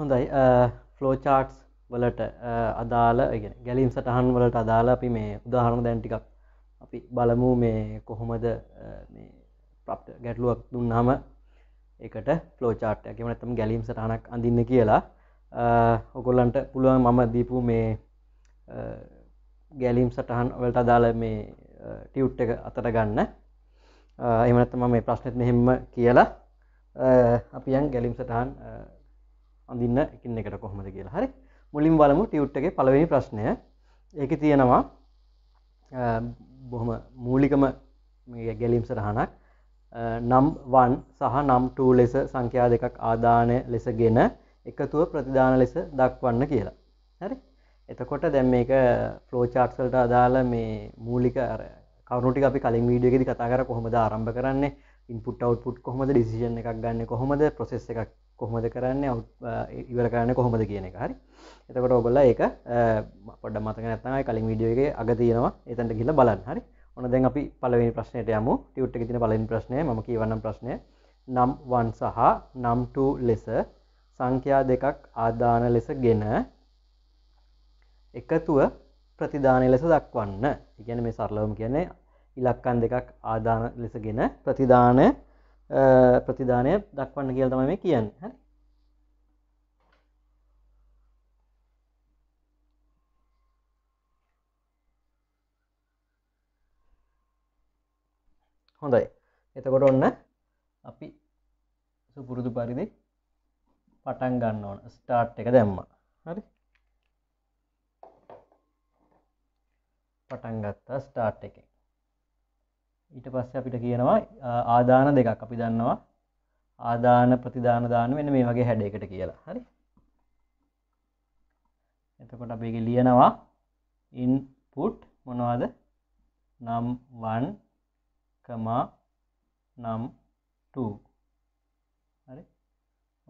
හොඳයි. ෆලෝචාට්ස් වලට අදාළ ගැලීම් සටහන් වලට අදාළ අපි මේ උදාහරණ දැන් ටිකක් අපි බලමු. මේ කොහොමද ප්‍රප්ට ගැටලුවක් දුන්නාම එකට ෆලෝචාට් ඇකමනතම ගැලීම් සටහනක් අඳන්න කියලා. ඔගොල්ලන්ට පුළුවන් මම දීපු මේ ගැලීම් සටහන් වලට අදාළ මේ ටියුට් එක අතට ගන්න. එමනත්තම මේ ප්‍රශ්නත් මෙහෙම්ම කියලා. අපියන් ගැලිම් සටහන් අඳන්න එකින් එකට කොහොමද කියලා. හරි? මුලින් බලමු ටියුට්ගේ පළවෙනි ප්‍රශ්නය. ඒක තියෙනවා බොහොම මූලිකම ගැලීම් සටහනක්. නම් වන් සහ නම් ටූ ලෙස සංඛ්‍යා දෙකක් ආදානය ලෙසගෙන එකතුව ප්‍රතිධාන ලෙස දක්වන්න කියලා. හරි? එතකොට දැම් මේක ෆලෝචාට්සල්ට අදාළ මේ මූලික කවරුටි අපි කලින් වීඩියගෙදි කතා කර කොහොමද ආරම්භ කරන්නේ? ඉන්පුට් අවට්පුට් කොහොමද? ඩිසිෂන් එකක් ගන්න කොහොමද? ප්‍රොසෙස් එකක් කොහොමද කරන්න? ඉවර කරන්න කොහොමද කියන එක. හරි? එතකොට ඔගොල්ල ඒක පොඩ මතක නැත්තයි කලින් වීඩියෝගේ අග තියෙනවා. එතන්ට කියල බලන්න. හරි? ඕන දැන් අපි පලවෙනි ප්‍රශ්නයට යමු. ටියුට් එක තින පලින් ප්‍රශ්නය ම කියවන්න ප්‍රශ්නය. නම් වන් සහ නම්ට ලෙස සංඛ්‍යා දෙකක් ආදාන ලෙස ගෙන එකතුව ප්‍රතිධානය ලෙස දක්වන්න. ඉගැන මේ සරලවම කියන්නේ ඉලක්කන් දෙකක් ආදාන ලෙසගෙන ප්‍රතිධානය ප්‍රතිධානය දක්වන්න කියල් තමයි මේ කියන්න. හ හොඳයි. එතකොට ඔන්න අපි සුපුරුදු පරිදි පටන් ගන්න ඕන. ස්ටාර්ට් එක දැම්ම. හරි. පටන් ගත්තා ස්ටාර්ට් එක ඊට පස්ස අපිට කියනවා ආදාන දෙකක් අපි දන්නවා. ආදාන ප්‍රතිධාන දාන වෙන මේ වගේ හැඩ එකට කියලා. හරි? එතකොට අප ලියනවා ඉන්පුට් මොනවාද? නම් වන් කමා නම් 2 හරි?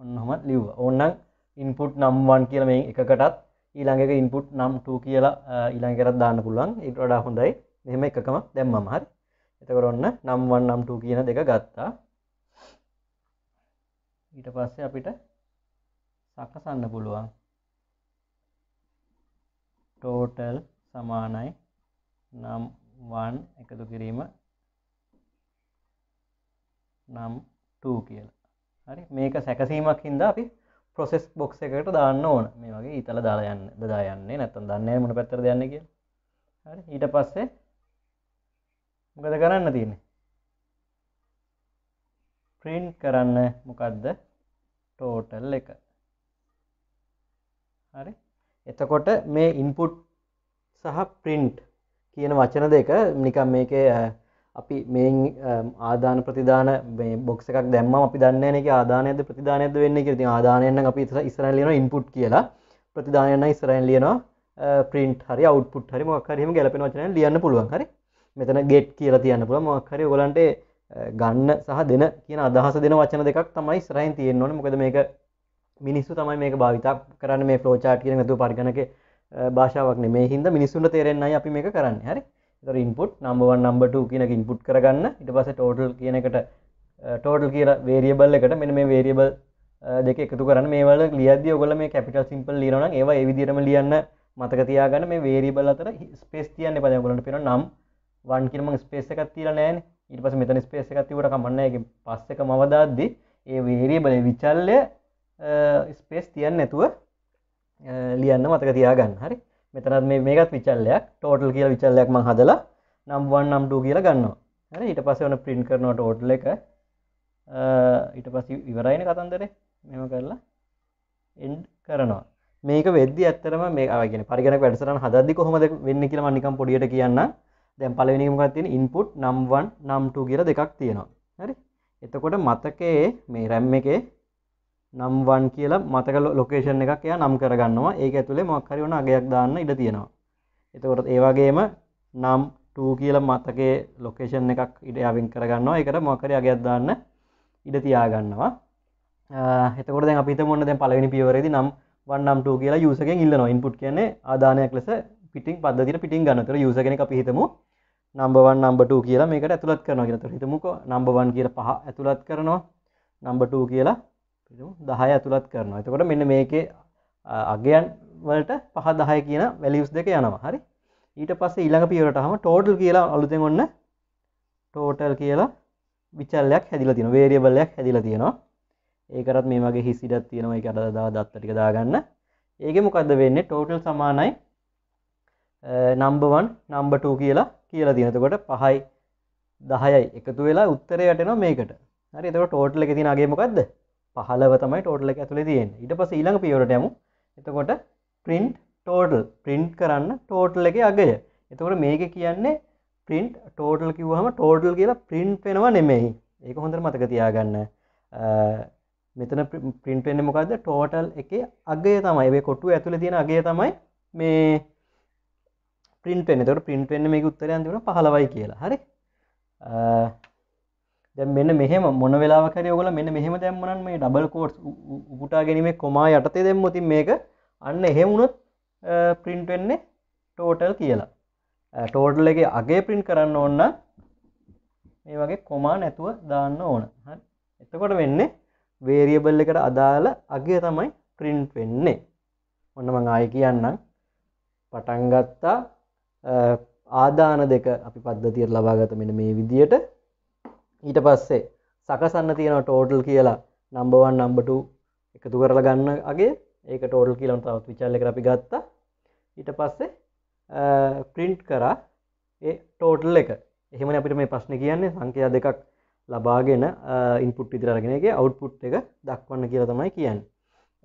ඔන්නහොමත් ලිව්ව. ඕන්නන් ඉන්පුට් නම්වන් කියල මේ එකකටත් ඊළඟක ඉන්පුට් නම් 2 කියලා ඊළඟකරත් දාන්න පුළුවන්. ඒට වඩා හොඳයි. මෙහෙම එකකම දැම්මම. හරි? එතකොට ඔන්න නම්වන් නම් 2 කියන දෙක ගත්තා. ඊට පස්සේ අපිට සකසන්න පුළුවන්. ටෝටල් සමානයි. නම් වන් එකතු කිරීම නම් 2 කියලා. හරි? මේක සැකසීමක් හින්දා අපි ප්‍රොසෙස් බොක්ස එකට දාන්න ඕන. මේ වගේ ඉතල දාලා යන්න දදා යන්නේ. නැත්තම් දන්නේ මොන පැත්තට යන්න කියලා. හරි? ඊට පස්සේ මොකද කරන්න තියෙන්නේ? ප්‍රින්ට් කරන්න මොකක්ද ටෝටල් එක. හරි. එතකොට මේ ඉන්පුට් සහ ප්‍රින්ට් කියන වචන දෙක නිකම් මේකේ අපි මේ ආදාන ප්‍රතිධාන බොක්ස එකක් දැම්ම අපි දන්න එක ආදානයද ප්‍රතිධානයද වෙන්න ති ආදානයන්න අපි ඉස්රන් ලියන ඉන්පුට් කියලා. ප්‍රතිධානයන්න ඉස්රයින් ලියනවා ප්‍රින්ට් හරි අවට්පුට් හරි මොක්හරම ගැලපෙන වචන ලියන්න පුළුවන්. හරි? මෙතන ගෙට් කියලා තියන්න පුළ මොක්හරි ගොලන්ට ගන්න සහ දෙන කියන අදහස දෙන වචන දෙකක් තමයි ස්රයින් තියෙන්න්න ඕන. මොකද මේක මිනිස්සු තමයි මේක භාවිතා කරන්න මේ ෆලෝචාට් කියන තු පරිගණක භාෂාවක් මේ හිද මිනිස්සුන්ට තේරෙන්න්නයි අපි මේක කරන්න. හරි? තර ඉන්පුට් නම්බවන් නම්බට කියනක ඉන්පුට් කරගන්න. ඉට පස ටෝටල් කියනකට ටෝටල් කියලා වේරියබල් එකට මෙන මේ වේරියබල් දෙක එකතු කරන්න. මේවල ලියද ඔගල මේ කැපිටල් සිම්පල් ලියන ඒවා එවිදිරම ලියන්න මතක තියාගන්න. මේ වේරිබල් අතර ස්පේස් තියන්න පදගලට පෙන නම් වන් කිරම ස්පේස එකක් තිීල නෑන ඉට පස මෙතන ස්පේස එකක් තිවට කමන්න පස්සක මවදාද්දි ඒ වේරියබල විචල්ලය ස්පේස් තියන්න නැතුව ලියන්න මතක තියාගන්න. හරි? මෙතනත් මේ මේකත් විචල්ලයක් ටෝටල් කියල විචල්ලයක් ම හදලා නම්වන් නම්ටු කියලා ගන්නවා. හ ඊට පස වන පින්ට කරනවා ටෝටල එක. ඊට පස ඉවරයින කතන්දර. මෙම කරලා එන්ඩ් කරනවා. මේක වෙද්දි ඇත්තරම මේ අගෙන පරිගෙන වැඩසරන හදදි කොහොමද වෙන්න කියල මනිකම් පොඩියට කියන්න දැන් පලවෙනිමගත්තින ඉන්පුට් නම්වන් නම්ටු කියල දෙකක් තියෙනවා. හරි? එතකොට මතකයේ මේ රැම් එකේ නම්වන් කියලා මතක ලොකේෂන් එකක් එයා නම් කරගන්නවා. ඒක ඇතුළේ මොක්හරි වන අගයක් දාන්න ඉඩ තියෙනවා. එතකොට ඒවාගේම නම් ටූ කියල මතකේ ලොකේෂන් එකක් ඉඩ අවින් කරගන්නවා. එකට මොකරි අගයක් දාන්න ඉඩ තියාගන්නවා. එතකොට දැන් අපිත මොන්න දැන් පලවෙනි පියවරදි නම් වන්නම් ටූ කියලා යුසගෙන් ඉල්ලනවා. ඉන්පුට් කියන්නේ ආදානයක් ලෙස පිටින් පද්ධතින පිටින් ගන්නතර යුසගෙන අපි හිතමු නම්බවන් නම්බට කියලා මේකට ඇතුළත් කරන ගෙනත හිතමුක නම්බවන් කියල පහ ඇතුළත් කරනවා නම්බට කියලා දහය ඇතුළත් කරනවා. එතකොට මෙන්න මේකේ අගයන් වලට පහ දහය කියන වැලියස් දෙක යනවා. හරි? ඊට පස්සේ ඊළඟ පියවරට හම ටෝටල් කියලා අලුතෙන් ඔන්න ටෝටල් කියලා විචල්ලයක් හැදිලා තියෙන වේරියබල්ලයක් හැදිලා තියෙනවා. ඒකරත් මේ වගේ හිසිඩත් තියෙනවා. එක අඩ දා දත්ත ටික දාගන්න. ඒක මොකක්ද වෙන්නේ? ටෝටල් සමානයි නම්බවන් නම්බ 2 කියලා කියලා තියෙනතකොට පහයි දහයයි එකතු වෙලා උත්තරය යටනවා මේකට. හරි එතකොට ටෝටල් එක තියෙන අගේ මොකද්ද? 15 තමයි ටෝටල් එක ඇතුලේ තියෙන්නේ. ඊට පස්සේ ඊළඟ පියවරට යමු. එතකොට print total print කරන්න ටෝටල් එකේ අගය. එතකොට මේක කියන්නේ print total කිව්වහම total කියලා print වෙනවා නෙමෙයි. ඒක හොඳට මතක තියාගන්න. මෙතන print වෙන්නේ මොකද්ද? total එකේ අගය තමයි. මේ කොටුව ඇතුලේ තියෙන අගය තමයි මේ print වෙන්නේ. එතකොට print වෙන්නේ මේක උත්තරයන් තිබුණා 15යි කියලා. හරි? දැන් මෙන්න මෙහෙම මොන වෙලාවක හරි ඔයගොල්ලෝ මෙන්න මෙහෙම දැම්මම නම් මේ ඩබල් කෝට්ස් උපුටා ගැනීමේ කොමා යටතේ දැම්මොත් මේක අන්න එහෙම වුණොත් ප්‍රින්ට් වෙන්නේ ටෝටල් කියලා. ටෝටල් එක අගේ ප්‍රින්ට් කරන්න ඕන්න මේ වගේ කොමා නැතුව දාන්න ඕන. එතකොට වෙන්නේ වේරියබල් එකට අදාළ අගේ තමයි ප්‍රින්ට් වෙන්නේ. ඔන්න මං ආය කියන්නම්. පටන්ගත්තා ආදාන දෙක අපි පද්ධතියට ලබාගත මෙන මේ විදියට. ඊට පස්සේ සකසන්න තියෙන ටෝටල් කියලා නම්බවන් නම්බට එකතු කරලා ගන්න අගේ ඒක ටෝටල් කියලම් තවත් විචල්ල එක අපි ගත්තා. ඊට පස්සේ ප්‍රින්ට් කරා ඒ ටෝටල් එක. එහෙම අපිට මේ ප්‍රශ්න කියන්නේ. සංකයා දෙකක් ලබාගෙන ඉන්පුට් විතරගෙනගේ අවුට්පුට් එක දක්වන්න කියලා තමයි කියන්න.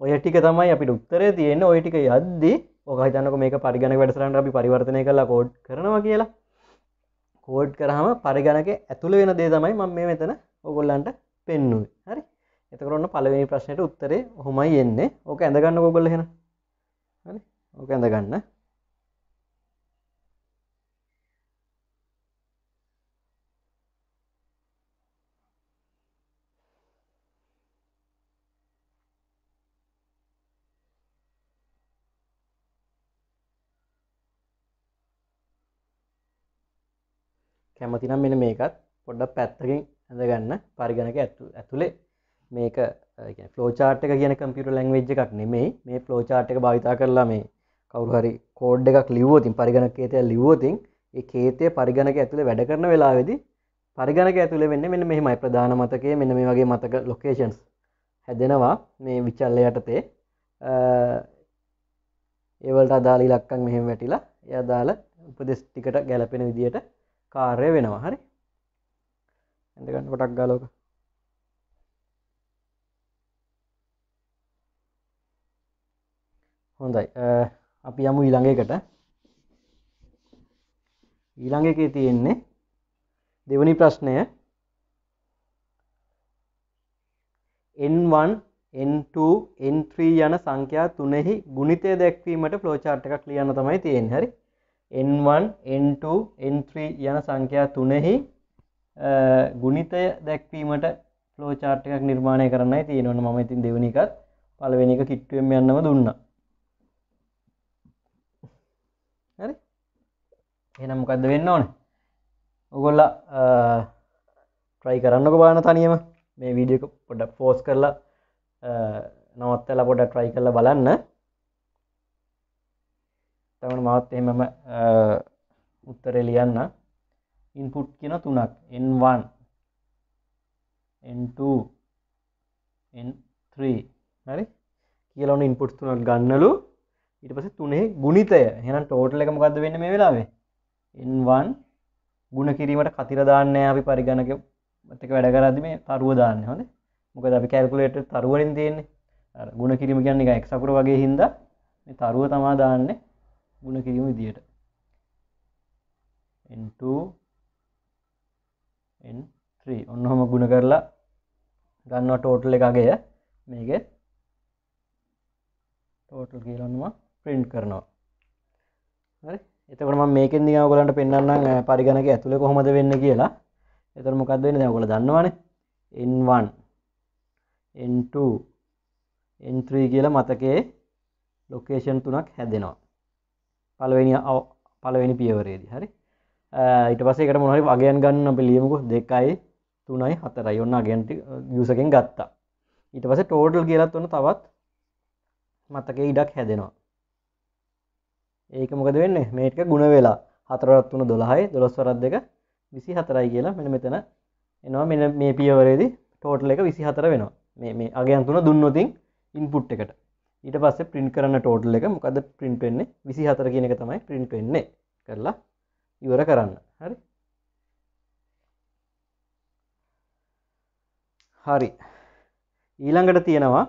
ඔය ටික තමයි අපිට උත්තරේ තියෙන ඔය ටික යද්දී ඕක හිතන්නක මේක පරිගණ වැඩසරට අපි පරිවර්තනය කරලා කෝඩ් කරනවා කියලා. කෝඩ් කරහම පරිගණක ඇතුළ වෙන දේ තමයි මම මේ මෙතන ඔගොල්ලන්ට පෙන්නුවේ. හරි? එතකරන්න පළවෙනි ප්‍රශ්නයට උත්තරේ හොමයි එන්නේ. ඕක ඇඳගන්න ගොගොල්ල හෙන හරි? ඕක ඇඳගන්න. කැමතිනම් මෙන මේකත් පොඩ්ඩක් පැත්තකින් ඇඳගන්න පරිගණක ඇතු ඇතුළේ මේක ෆලෝචාට් එක කියන කම්පියුට ලැංවෙජ් එකක් නෙමෙයි. මේ ෆලෝචාට් එක භාවිතා කරලා මේ කවුහරි කෝඩ් එකක් ලිවෝතින් පරිගණක කේතය ලිවෝතින් ඒ කේතය පරිගණක ඇතුළේ වැඩ කරන වෙලාවෙදි පරිගණක ඇතුළේ වෙන්න මෙන්න මෙහෙමයි. ප්‍රධාන මතකය මෙන්න මේ වගේ මතක ලොකේෂන්ස් හැදෙනවා මේ විචල්ල යටතේ ඒවලට අදාලි ලක්කන් මෙහෙම වැටිලා එය අදාළ උපදෙස් ටිකට ගැලපෙන විදියට කාර්ය වෙනවා. හරි? ඇඳගන්න පොටක් ගාලෝක හොඳයි. අපි යමු ඊළඟකට ඊළඟ එකේ තියෙන්නේ දෙවනි ප්‍රශ්නය. N1 N2 N3 යන සංඛ්‍යා තුනෙහි ගුණිතය දැක්වීමට ෆ්ලෝචාර්ට් එකක් ලියන්න තමයි තියෙන්නේ. හරි? N1 N2 N3 යන සංඛ්‍යා තුනෙහි ගුණිතය දැක්වීමට ෆ්ලෝචාර්ට් එකක් නිර්මාණය කරන්නයි තියෙනවන මම ඉතින් දෙවනි එකත්. පළවෙනි එක කිට්ටුවෙන් යන්නම දුන්න. හරි? එහෙනම් මොකක්ද වෙන්න ඕන? ඔගොල්ල ට්‍රයි කරන්නක බාන තනියම. මේ වීඩියක පොඩ ෆෝස් කරලා නවත්තල පොඩ ට්‍රයි කරලා බලන්න. තවන මවත් එහෙමම උත්තර ලියන්න. ඉන්පුට් කියන තුනක්. N1 N2 N3 හරි? කියලවන ඉන්පුට් තුනක් ගන්නලු. ඊට පස තුනේ ගුණිතය. හෙන ටෝටල එක මොකක්ද වෙන්න මේ වෙලාවේ? N1 ගුණ කිරීමට කතිර දාන්න අපි පරිගණක මතක වැඩ කරදි මේ තරුව දාන්න. හොඳ? මොකද අපි කැල්කුලේට තරුවරින් තියෙන්නේ. ගුණ කිරීම කියන්න එක එක්සකුර වගේ හින්ද මේ තරුව තමා දාන්නේ. ගුණ කිරීම විදියට. N2 N3 ඔන්න හොම ගුණ කරලා ගන්නවා ටෝටල් එකගේ මේක ටෝටල් කියලන්නවා ප්‍රින්ට් කරනවා. හරි? එතකට මේකෙන් දිග ගලන්ට පෙන්න්නම් පරිගණක ඇතුළ කොහොමද වෙන්න කියලා. එතර මොකක්ද වෙන දැකොල දන්නවාන. N1 N2 N3 කියලා මතකේ ලොකේෂන් තුනක් හැදෙනවා. පළවෙනි පළවෙනි පියවරේදී. හරි? ඊට පසේකට මොහරි වගයන් ගන්න අප ලියමුකු. දෙකයි තුනයි හතරයි. ඔන්න අගන්ට යසකෙන් ගත්තා. ඊට පස ටෝටල් කියලත් වන්න තවත් මතක ඉඩක් හැදෙනවා. ඒක මොකද වෙන්න? මේක ගුණ වෙලා. හතරත් වුණ දොළහයි දොළොස්වරත් දෙක විසි හතරයි කියලා මෙන මෙතන එනවා. මෙ මේ පියවරේදි ටෝටල් එක විසි හතර වෙනවා. මේ අගයන් තුන දුන්නොතින් ඉන්පුට් එකට. ඊට පස්සේ ප්‍රින්් කරන්න ටෝටල් එක. මොකද ප්‍රින්ට් වෙන්නේ? විසි හතර කියන එක තමයි ප්‍රින්ට් වෙන්නේ. කරලා ඉවර කරන්න. හරි? හරි. ඊළඟට තියෙනවා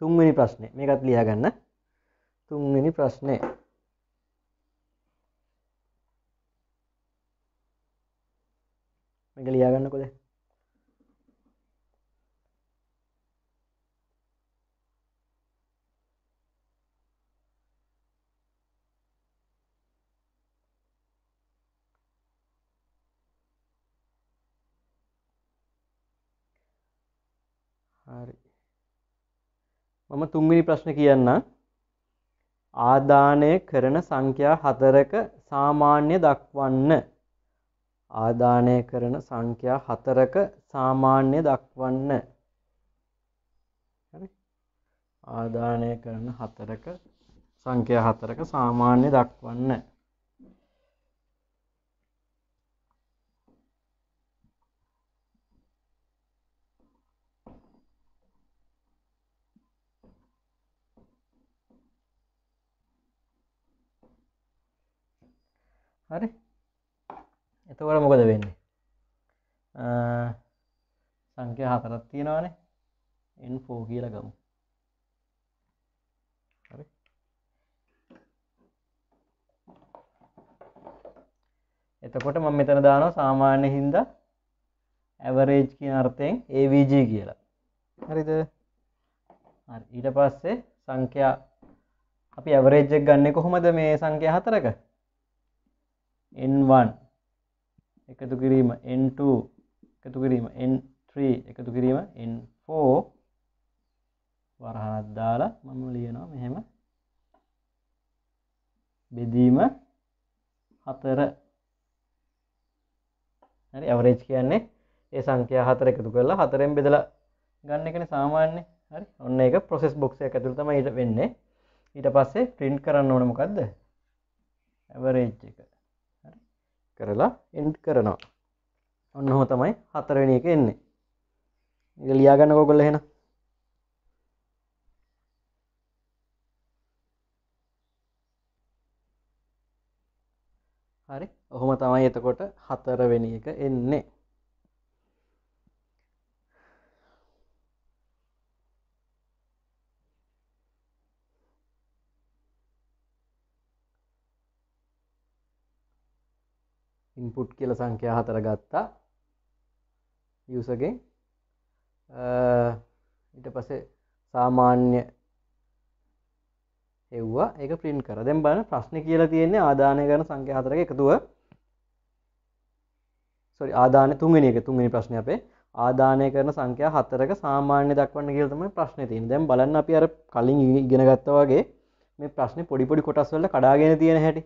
තුන්වෙනි ප්‍රශ්නය. මේකත් ලියාගන්න. තුන්වෙනි ප්‍රශ්නය. මේක ලියාගන්නකොද හරි. මම තුන්මිනි ප්‍රශ්න කියන්න ආදානය කරන සංඛ්‍යා හතරක සාමාන්‍ය දක්වන්න. ආදානය කරන සංඛ්‍යා හතරක සාමාන්‍ය දක්වන්න. ආදානය කරන හතරක සංඛ්‍යා හතරක සාමාන්‍ය දක්වන්න. හරි. එතකොට මොකද වෙන්නේ? සංඛ්‍ය හතරක් තියෙනවානේ. එන්ෆෝ කියල ගමු. හරි. එතකොට මම මෙතන දානවා සාමාන්‍ය හින්දා ඇවරේජ් කියන අර්ථයෙන් AVG කියලා. හරිද? ඊට පස්සේ සංඛ්‍යා අපි ඇවරේජ්ජක් ගන්න කොහොමද මේ සංඛ්‍ය හතරක n1 එකතු කිරීම n2 එකතු කිරීම n3 එකතු කිරීම n4 වරහනත් දාලා මම ලියනවා මෙහෙම. බෙදීම හතර. හරි ඇවරේජ් කියන්නේ ඒ සංඛ්‍යා හතර එකතු කරලා හතරෙන් බෙදලා ගන්න එකන සාමාන්‍ය හරි ඔන්න එක ප්‍රොසෙස් බොක්ෂය ඇතුළ තම ඊට වෙන්නේ. ඊට පස්සේ ප්‍රින්ට් කරන්න ඕන මොකක්ද ඇවරේජ් එක. කරලා එන්ඩ් කරනවා. ඔන්න හෝ තමයි හතරවෙනි එක එන්නේ. ඉ ලියාගන්න කොගොල්ල හෙන හරි. ඔහොම තමයි එතකොට හතරවෙනි එක එන්නේ. ඉන්පුට් කියල සංඛ්‍යා හතර ගත්තා. යසගෙන් ඊට පසේ සාමාන්‍ය එව්වා. එක පින් කර. දැම් බන ප්‍රශ්න කියලා තියෙන්නේ ආදානය කරන සංඛ්‍ය හතරක එකතුව. සොරි ආදාන තුන්ගෙන එක. තුන්ගනි ප්‍රශ්න අපේ. ආදානය කරන සංඛ්‍යා හතරක සාමාන්‍ය දක්වන්න කියලතම ප්‍රශ්න තින් දැම් බලන්න අපි අර කලින් ඉගෙන ගත්තවගේ මේ ප්‍රශ්න පොඩිපොඩි කොටස් වල කඩාගෙන තියෙන හැටි.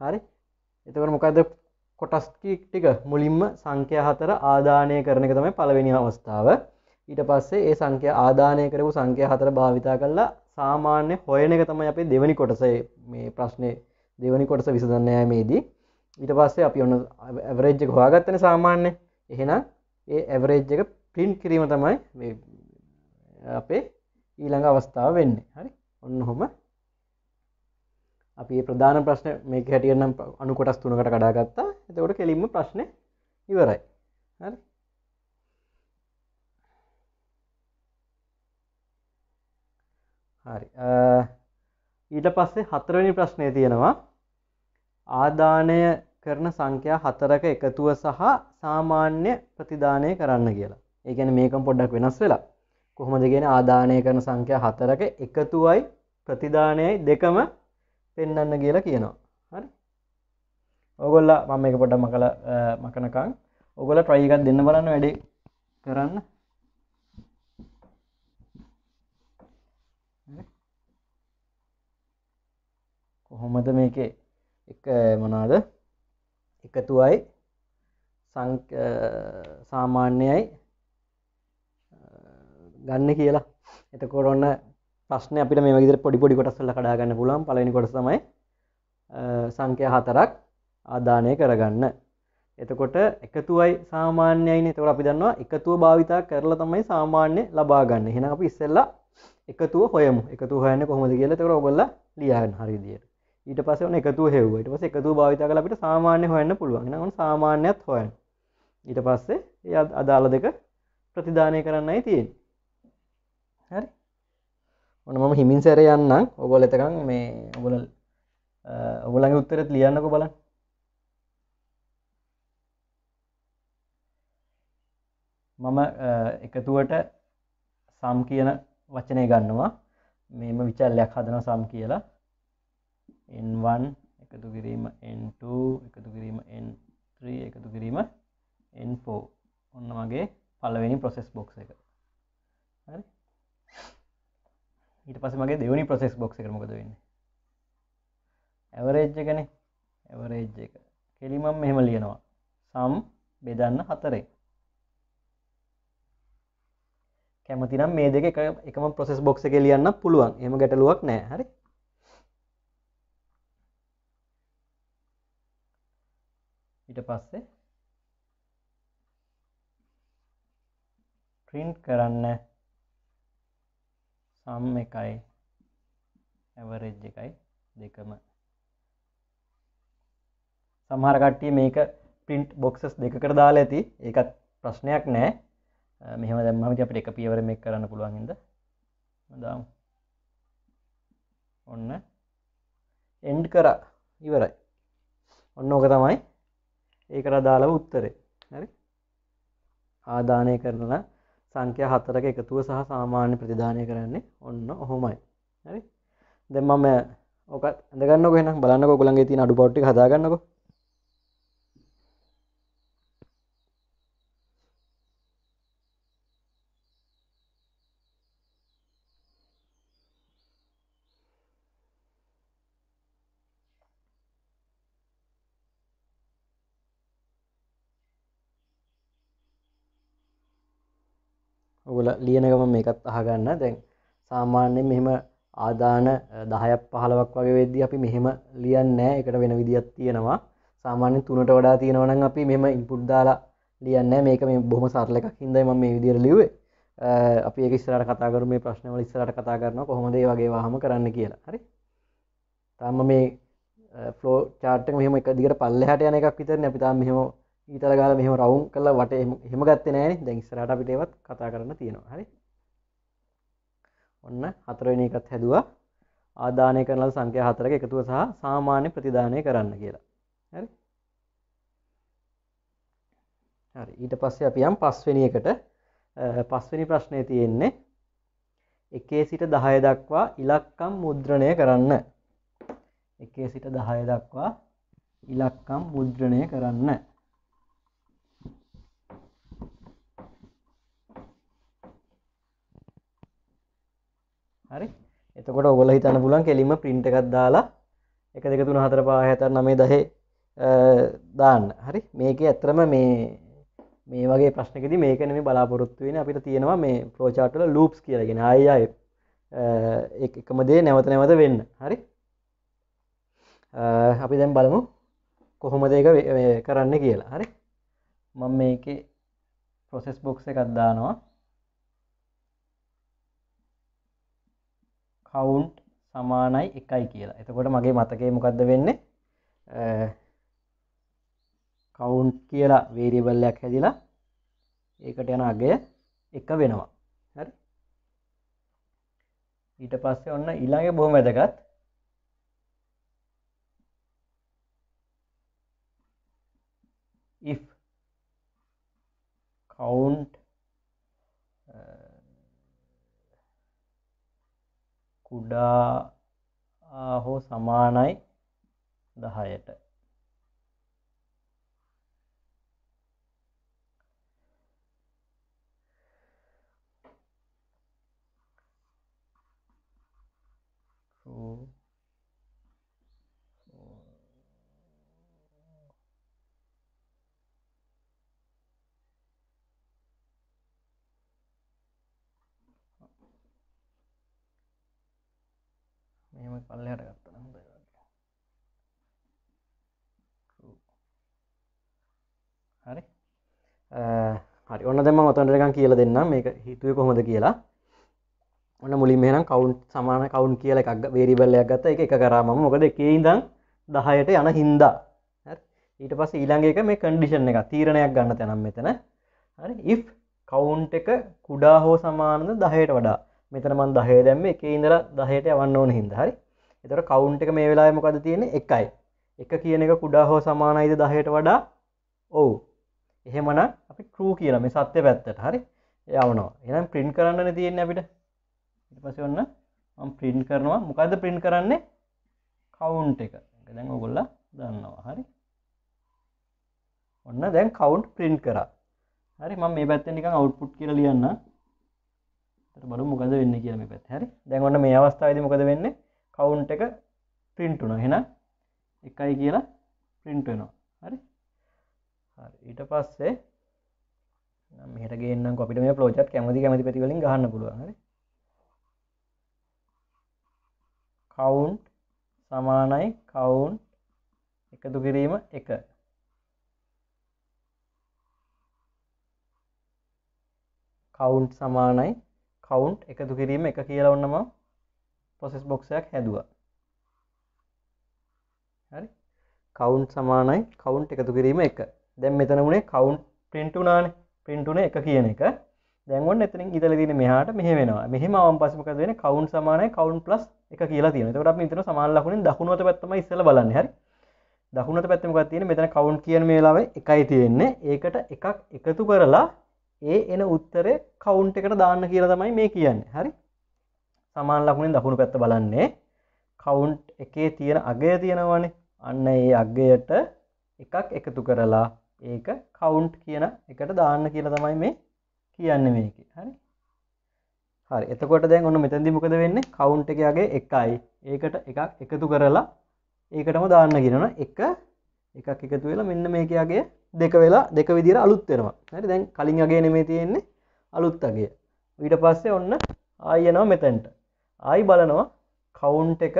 හරි? එතකට මොකද කොටස්කි ටික මුලින්ම සංඛ්‍ය හතර ආදානය කරන එක තමයි පළවෙනි අවස්ථාව. ඊට පස්සේ ඒ සංඛ්‍ය ආදානය කරපු සංඛ්‍ය හතර භාවිතා කරලා සාමාන්‍ය හොයන එක තමයි අපේ දෙවනි කොටස මේ ප්‍රශ්නය දෙවනි කොටස විසඳන්නයමේදී ඊට පස්සේ අපි ඔන්න ඇවරේජ් එක හොයාගත්තන සාමාන්‍ය. එහෙනම් ඒ ඇවරේජ් එක පින් කිරීම තමයි අපේ ඊළඟ අවස්ථාව වෙන්න. හරි? ඔන්න හොම අපි ප්‍රධාන ප්‍රශ්න මේ හැටියනම් අනු කොටස් තුනකට කඩාගත්තා එතකොට කෙලින්ම ප්‍රශ්න ඉවරයි. හරි? හරි. ඊට පස්සේ හතරවනි ප්‍රශ්නය තියෙනවා. ආදානය කරන සංඛ්‍යා හතරක එකතුව සහ සාමාන්‍ය ප්‍රතිධානය කරන්න කියලා. ඒගැන මේකම් පොඩ්ඩක් වෙනස් වෙලා. කොහොමද ගෙන ආදානය කරන සංඛ්‍යා හතරක එකතුවයි ප්‍රතිධානයයි දෙකම පෙන්න්න කියලා කියනවා. හරි? ඔගොල්ල මම එක පොඩ මකල මකනකං ඔගොල ට්‍රයිකත් දෙන්න බලන්න වැඩි කරන්න. කොහොමද මේක? එක මොනාද එකතුවයි. සාමාන්‍යයයි ගන්න කියලා. එතකොට ඔන්න ප්‍රශ්න අපිට මේ විදිහට පොඩි පොඩි කොටස් වල කඩා ගන්න පුළුවන්. පළවෙනි කොටස තමයි සංඛ්‍යා හතරක් ආදානය කරගන්න. එතකොට එකතුවයි සාමාන්‍යයිනේ එතකොට අපි දන්නවා එකතුව භාවිතා කරලා තමයි සාමාන්‍ය ලබා ගන්න. එහෙනම් අපි ඉස්සෙල්ලා එකතුව හොයමු. එකතුව හොයන්නේ කොහොමද කියලා එතකොට ඔයගොල්ලෝ ලියන්න හරි විදියට. ඊට පස්සේ ඔන්න එකතුව හෙව්වා. ඊට පස්සේ එකතුව භාවිතා කරලා අපිට සාමාන්‍ය හොයන්න පුළුවන්. එහෙනම් ඔන්න සාමාන්‍යත් හොයන්න. ඊට පස්සේ ඒ අදාළ දෙක ප්‍රතිදානය කරන්නයි තියෙන්නේ. හරි? ඔන්න මම හිමින් සැර යන්නම්. ඔගොල්ලෝ එතකන් මේ ඔගොල්ලෝ ඔගොල්ලන්ගේ උත්තරෙත් ලියන්නකෝ බලන්න. මම එකතුවට සම් කියන වචනය ගන්නවා. මෙම විචල්ලයක් හදන සම් කියලා. N1 එකතු කිරීම N2 එකතු කිරීම N3 එකතු කිරීම N4 ඔන්න මගේ පල්ලවෙනි ප්‍රොසෙස් බොක්ස එක හරි ඊට පස මගේ දෙවනි ප්‍රසෙස් බොක්ස එක මොකද වෙන්නේ? ඇවරේජ්ජ ගැන ඇවරේජ් එක. කෙලිමම් මෙහෙම ලියනවා. සම් බෙදන්න හතරේ කැමතිනම් මේ දෙක එකම ප්‍රොසෙස් බොක්ස එක ලියන්න පුළුවන්. එම ගැටලුවක් නෑ හරි? ඊට පස්සේ ප්‍රින්ට් කරන්න සම් එකයි ඇවරෙජ් එකයි දෙකම. සමහර කට්ටිය මේක පින්ට් බොක්සස් දෙකකට දාලා ඇති. ඒකත් ප්‍රශ්නයක් නෑ. මෙහම දැම්ම අපිට එක පියවර මේ කරන්න පුළුවන් හිද දාම්. ඔන්න. එන්ඩ් කර. ඉවරයි. ඔන්න ඕක තමයි. ඒකට අදාළව උත්තරේ. හරි? ආදානය කරලා සංඛ්‍ය හතරක එකතුව සහ සාමාන්‍ය ප්‍රතිධානය කරන්නේ ඔන්න ඔහොමයි. හරි? දෙ මම ඕක ඇඳගන්න ගෙන බලන්න ගොලන්ගේ තින අඩු පොට්ටි හදාගන්නකො. ඔගල ලියනකම මේකත් අහගන්න. දැන් සාමාන්‍යෙන් මෙහෙම ආදාන දහයක් පහලවක් වගේ වෙද්දි අපි මෙහෙම ලියන්නෑ එකට වෙන විදිත් තියෙනවා. සාමාන්‍යෙන් තුනට වඩා තියෙනවනම් අපි මෙම ඉන්පුට් දාලා ලියන්න මේක මේ බොහම සරල එකක් හිදයි ම මේ විදිර ලිවේ අපි ඒ ඉස්සරට කතාකර මේ ප්‍රශ්නවල ඉස්සරට කතා කරන කොහොමදේ වගේ වාහම කරන්න කියලා. හරි? තම මේ ෆලෝ චාර්ට මෙහම එක දිගට පල්ලහට යන එකක් විතර අපිතාම මෙහම ඊතල ගාල මෙහම රවුන් කල්ලා වට හෙම ගත්ත නෑන. දැන්ස්රට අපිටේවත් කතා කරන්න තියෙනවා. හරි? ඔන්න හතරවෙනි එකත් හැදවා. ආදානය කරනල සංඛ්‍ය හතරක එකතුව සහ සාමාන්‍ය ප්‍රතිධානය කරන්න කියලා. හරි? හරි. ඊට පස්සේ අපි යම් පස්වෙනි එකට පස්වෙනි ප්‍රශ්නය තියෙන්නේ එකේ සිට දහය දක්වා ඉලක්කම් මුද්‍රණය කරන්න. එකේ සිට දහය දක්වා ඉලක්කම් මුද්‍රණය කරන්න. හරි. එතකොට ඔගොල හිතන්න පුලන් කෙලිම පින්ට එකක් දාලා එක දෙක තුන හතර පා හැතර නමේ දහේ දාන්න. හරි? මේක ඇත්තරම මේ මේ වගේ ප්‍රශ්නකද මේකන මේ බලාපොරොත්තු වෙන අපිට තියෙනවා මේ පලෝචාටල ලූප්ස් කියලගෙන අය අය එකම දේ නැවත නැවත වෙන්න. හරි? අපි දැන් බලමු කොහොමද ඒක කරන්න කියලා. හරි? මම මේක ප්‍රොසෙස් බොක්ස එකක් දානවා. කවුන්් සමානයි එකයි කියලා. එතකොට මගේ මතකේ මොකක්ද වෙන්නේ? කවුන්් කියලා වේරිබල්ලයක් හැදිලා ඒකට යන අගය එක වෙනවා. හරි? ඊට පස්සේ ඔන්න ඊළඟ බොහොම වැදගත්. if count කුඩා හෝ සමානයි දහයට Cool. පල්ලහට ගත්තන හොඳ හරි. හරි. ඔන්න දෙම ඔතන්ටකන් කියල දෙන්න මේක හිතුව කොහොමද කියලා. ඔන්න මුලින් මෙනම් කවුන්් සමාන කවුන්් කියල එකක් වේරිබල්ලයක් ගත්ත. එක එක කරාම මොකද එකේ ඉදන් දහයට යන හින්දා. ඊට පස් ඊළඟ එක මේ කන්ඩිෂන් එක තීරණයක් ගන්න තැනම් මෙතන. හරි. if කවුන්් එක කුඩා හෝ සමානද දහයට වඩා? මෙතන මන් දහය දැම්ම එක ඉඳර දහයට යවන්න ඕන හිද හරි? එතර කවුන්් එක මේ වෙලා මොකද තියෙන එකයි. එක කියන එක කුඩා හෝ සමානයිද දහයට වඩා? ඔවු. එහෙමන අපි කරූ කියලා මේ සත්‍ය පැත්තට. හරි? යවනවා. එනම් ප්‍රින්් කරන්න තියෙන අපිට. පස ඔන්න ප්‍රින්් කරනවා. මොකද ප්‍රින්් කරන්නේ? කවුන්් එක. දැන් ඔගොල්ල දන්නවා. හරි? ඔන්න දැන් කවුන්් ප්‍රින්් කර. හරි? ම මේ පැත්ත නික අවුට්පුට් කියල ලියන්න බරු මොකද වෙන්න කියල මේ පැත් හරි? දැන් ඔන්න මේ අවස්ථාවද මොකද වෙන්න? කවුන්් එක ප්‍රින්ටුන හෙන එකයි කියලා ප්‍රින්ට් වෙනවා. හරි? ඊට පස්සේ මෙහට ගන්න කොපිට මේ පලෝජත් කැමති කැමති පැතිවලින් ගන්න පුළුවන්. හරි? කවුන්් සමානයි. කවුන්් එකතු කිරීම එක. කවුන්් සමානයි. කවුන්් එකතු කිරීම එක කියලා ඔන්නම පොසෙස් බොක්ෂයක් හැදවා. හරි? කවුන්් සමානයි. කවුන්් එකතු කිරීම එක. දැම් මෙතන වුණේ කවුන්් පින්ටුනාන පින්ටුන එක කියන එක. දැන්වන් එතන ඉතල දින මෙහට මෙහ වෙනවා. මෙහම අවම් පසමක වෙන කවුන්් සමානය කවුන්් ප්ලස් එක කියලා තියෙන තකට මිතන සමාල්ලකුණින් දකුණුවත පැත්තම ඉස්සල බලන්න. හරි? දකුණට පැත්තමක් තියෙන මෙතන කවුන්් කියන මේලාව එකයි තියෙන්නේ. ඒකට එකක් එකතු කරලා ඒ එන උත්තරේ කවුන්් එකට දාන්න කියලා තමයි මේ කියන්න. හරි? සමාන් ලකුණින් දකුණු පැත්ත බලන්නේ. කවුන්් එකේ තියෙන අගය තියෙනවනේ. අන්න ඒ අගයට එකක් එකතු කරලා ඒක කවුන්් කියන එකට දාන්න කියලා තමයි මේ කියන්න මේක. හරි? හරි. එතකොට දැන් ඔන්න මෙතැදි මොකද වෙන්න? කවුන්් එකගේ එකයි. ඒකට එකක් එකතු කරලා ඒකටම දාන්න ගෙනන එක එකක් එකතු වෙලා මෙන්න මේකයාගේ දෙක වෙලා දෙක විදිර අලුත්වෙනවා හරි? දැන් කලින් අගේ නෙමේ තියෙන්නේ අලුත්තගේ ඊට පස්සේ ඔන්න ආයනවා මෙතැන්ට. ආයි බලනවා කවුන්් එක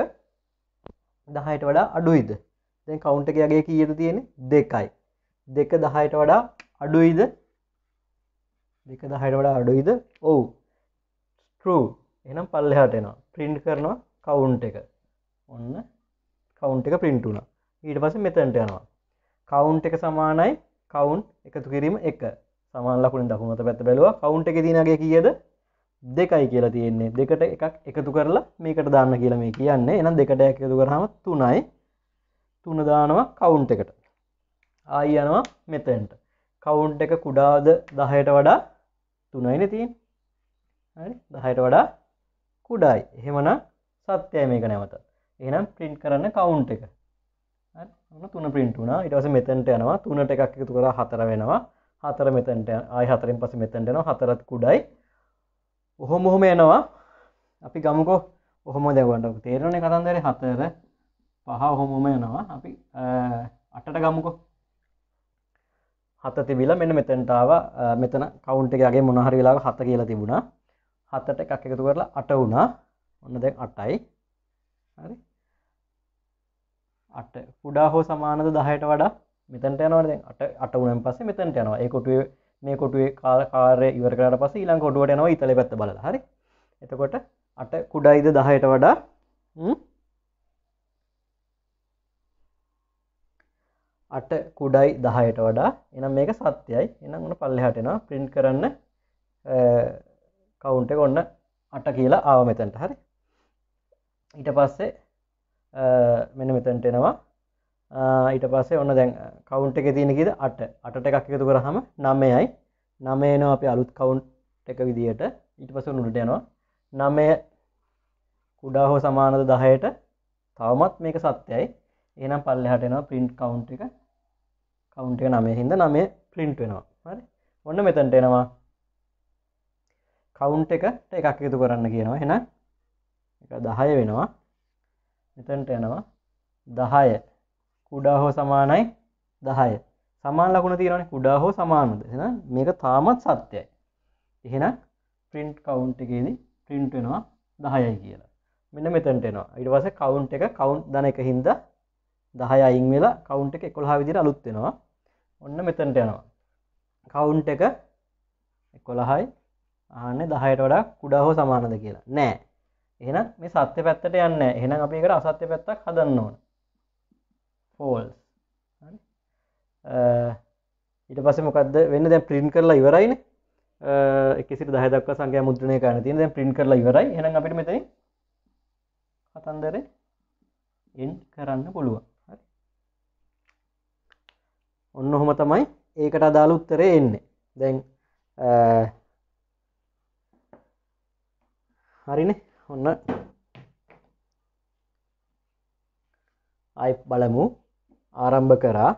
දහයට වඩා අඩුයිද? දැන් කවුන්් එක යගේ කියද තියෙන දෙකයි. දෙක දහයට වඩා අඩුයිද? දෙක දහයට වඩා අඩුයිද? ඔවු. ස්ටරූ එනම් පල්ලෙහට එනවා. ප්‍රින්් කරනවා කවුන්් එක. ඔන්න කවුන්් එක පින්ටුන ඊට පස මෙතැන්ට යනවා. කවුන්් එක සමානයි කවුන්් එකතු කිරීම එක. සමාල්ලකුණ දකුණත පැත්ත බැලවා. කවුන්් එක දිනගේ කියද? දෙකයි කියලා තියෙන්නේ. දෙකට එකක් එකතු කරලා මේකට දාන්න කියලා මේ කියන්නේ. එනම් දෙකට එකතු කරහම තුනයි. තුන දානවා කවුන්් එකට. ආයි යනවා මෙතැන්ට. කවුන්් එක කුඩාද දහයට වඩා තුනයින තියෙන් දහයට වඩා කුඩායි. එහෙමන සත්‍යය මේක නැවත එනම් ප්‍රින්් කරන්න කවුන්් එක. තුන පින්ටුන ඉටස මෙතැන්ට යනවා. තුනට එකක් එකතු කර හතර වෙනවා. හතර මෙතැන්ට අයි හතරෙන් පස මෙතැන්ටෙන හතරත් කුඩයි. ඔහොම මොහොම එනවා අපි ගමුකෝ. ඔහොම දැවට තේරණය කතන්දර. හතර පහ ඔහොමොම යනවා. අපි අටට ගමුකෝ. හත තිබිල මෙන්න මෙතැන්ටාව මෙතන කවුන්ටගේ මොනහරි වෙලා හත කියලා තිබුණා. හතට එකක් එකතු කරලා අට වුණා. ඔන්න දැන් අටයි. හරි. අට කුඩා හෝ සමානද දහයට වඩා මෙතැන්ට යනවද අට අට උනම් පස්සේ මෙතැන්ට යනවා. ඒ කොටුවේ මේ කොටුවේ කාල කාරය ඉවරකට පස ඊළං කොටුවට යනවා ඉතල පැත්ත බල හරි? එතකොට අට කුඩයිද දහයට වඩා අට කුඩයි දහයට වඩා. එනම් මේක සත්‍යයි. එනම් ඔන්න පල්ලෙහටෙනවා ප්‍රින්් කරන්න කවුන්ට ඔන්න අට කියලා ආව මෙතැන්ට. හරි? ඊට පස්සේ මෙන මෙතැන්ට එනවා. ඊට පස්සේ ඔන්න දැන් කවුන්් එක තියෙනකිද අට. අට එකක් එකතු කරහම නමයයි නමයනවා අප අලුත් කවුන්් එක විදිහට ඊට පස උනුට යනවා. නමය කුඩා හෝ සමානද දහයට? තවමත් මේක සත්‍යයි. එනම් පල්ලෙහටෙනවා පින්ට් කවුන්් එක. කවුන්් එක නමේ හිද නමේ පින්ට් වෙනවා. හරි? ඔන්න මෙතැන්ට එනවා. කවුන්් එකට එකක් එකතු කරන්න කියනවා. හෙන එක දහය වෙනවා. මෙතැන්ට යනවා. දහය. කුඩා හෝ සමානයි දහය. සමාන් ලකුණ තියෙනවන. කුඩා හෝ සමානද? එන මේක තාමත් සත්‍යයි. එහෙන ප්‍රින්ට් කවුන්් එකේදී ප්‍රින්ට් වෙනවා දහයයි කියලා. මෙන්න මෙතැන්ට එනවා. ඉට පස කවුන්් එක කවුන්් දන එක හින්ද දහය අයින් වෙලා කවුන්් එක එකොළහා විදිර අලුත්වෙනවා ඔන්න මෙතැන්ට යනවා. කවුන්් එක එකොළහයි ආන්න දහයට වඩා කුඩා හෝ සමානද කියලා. නෑ. එහෙනම් මේ සත්‍ය පැත්තට යන්න එහෙනම් අපි එකට අසත්‍ය පැත්තක් හදන්න ඕන. ෆෝල් ඊට පස්සේ මොකක්ද වෙන්න? දැන් ප්‍රින්ට් කරලා ඉවරයිනේ. එකසිට දහ දක්ව සංඛ්‍යා මුද්‍රණය කරන්න තියෙන. දැන් ප්‍රින්ට් කරලා ඉවරයි. එහෙනම් අපිට මෙතනින් කතන්දරේ එන්ඩ් කරන්න පුළුවන්. හරි? ඔන්න ඔහොම තමයි ඒකට අදාළ උත්තරේ එන්නේ. දැන් හරිනේ? ඔන්න අයි බලමු. ආරම්භ කරා.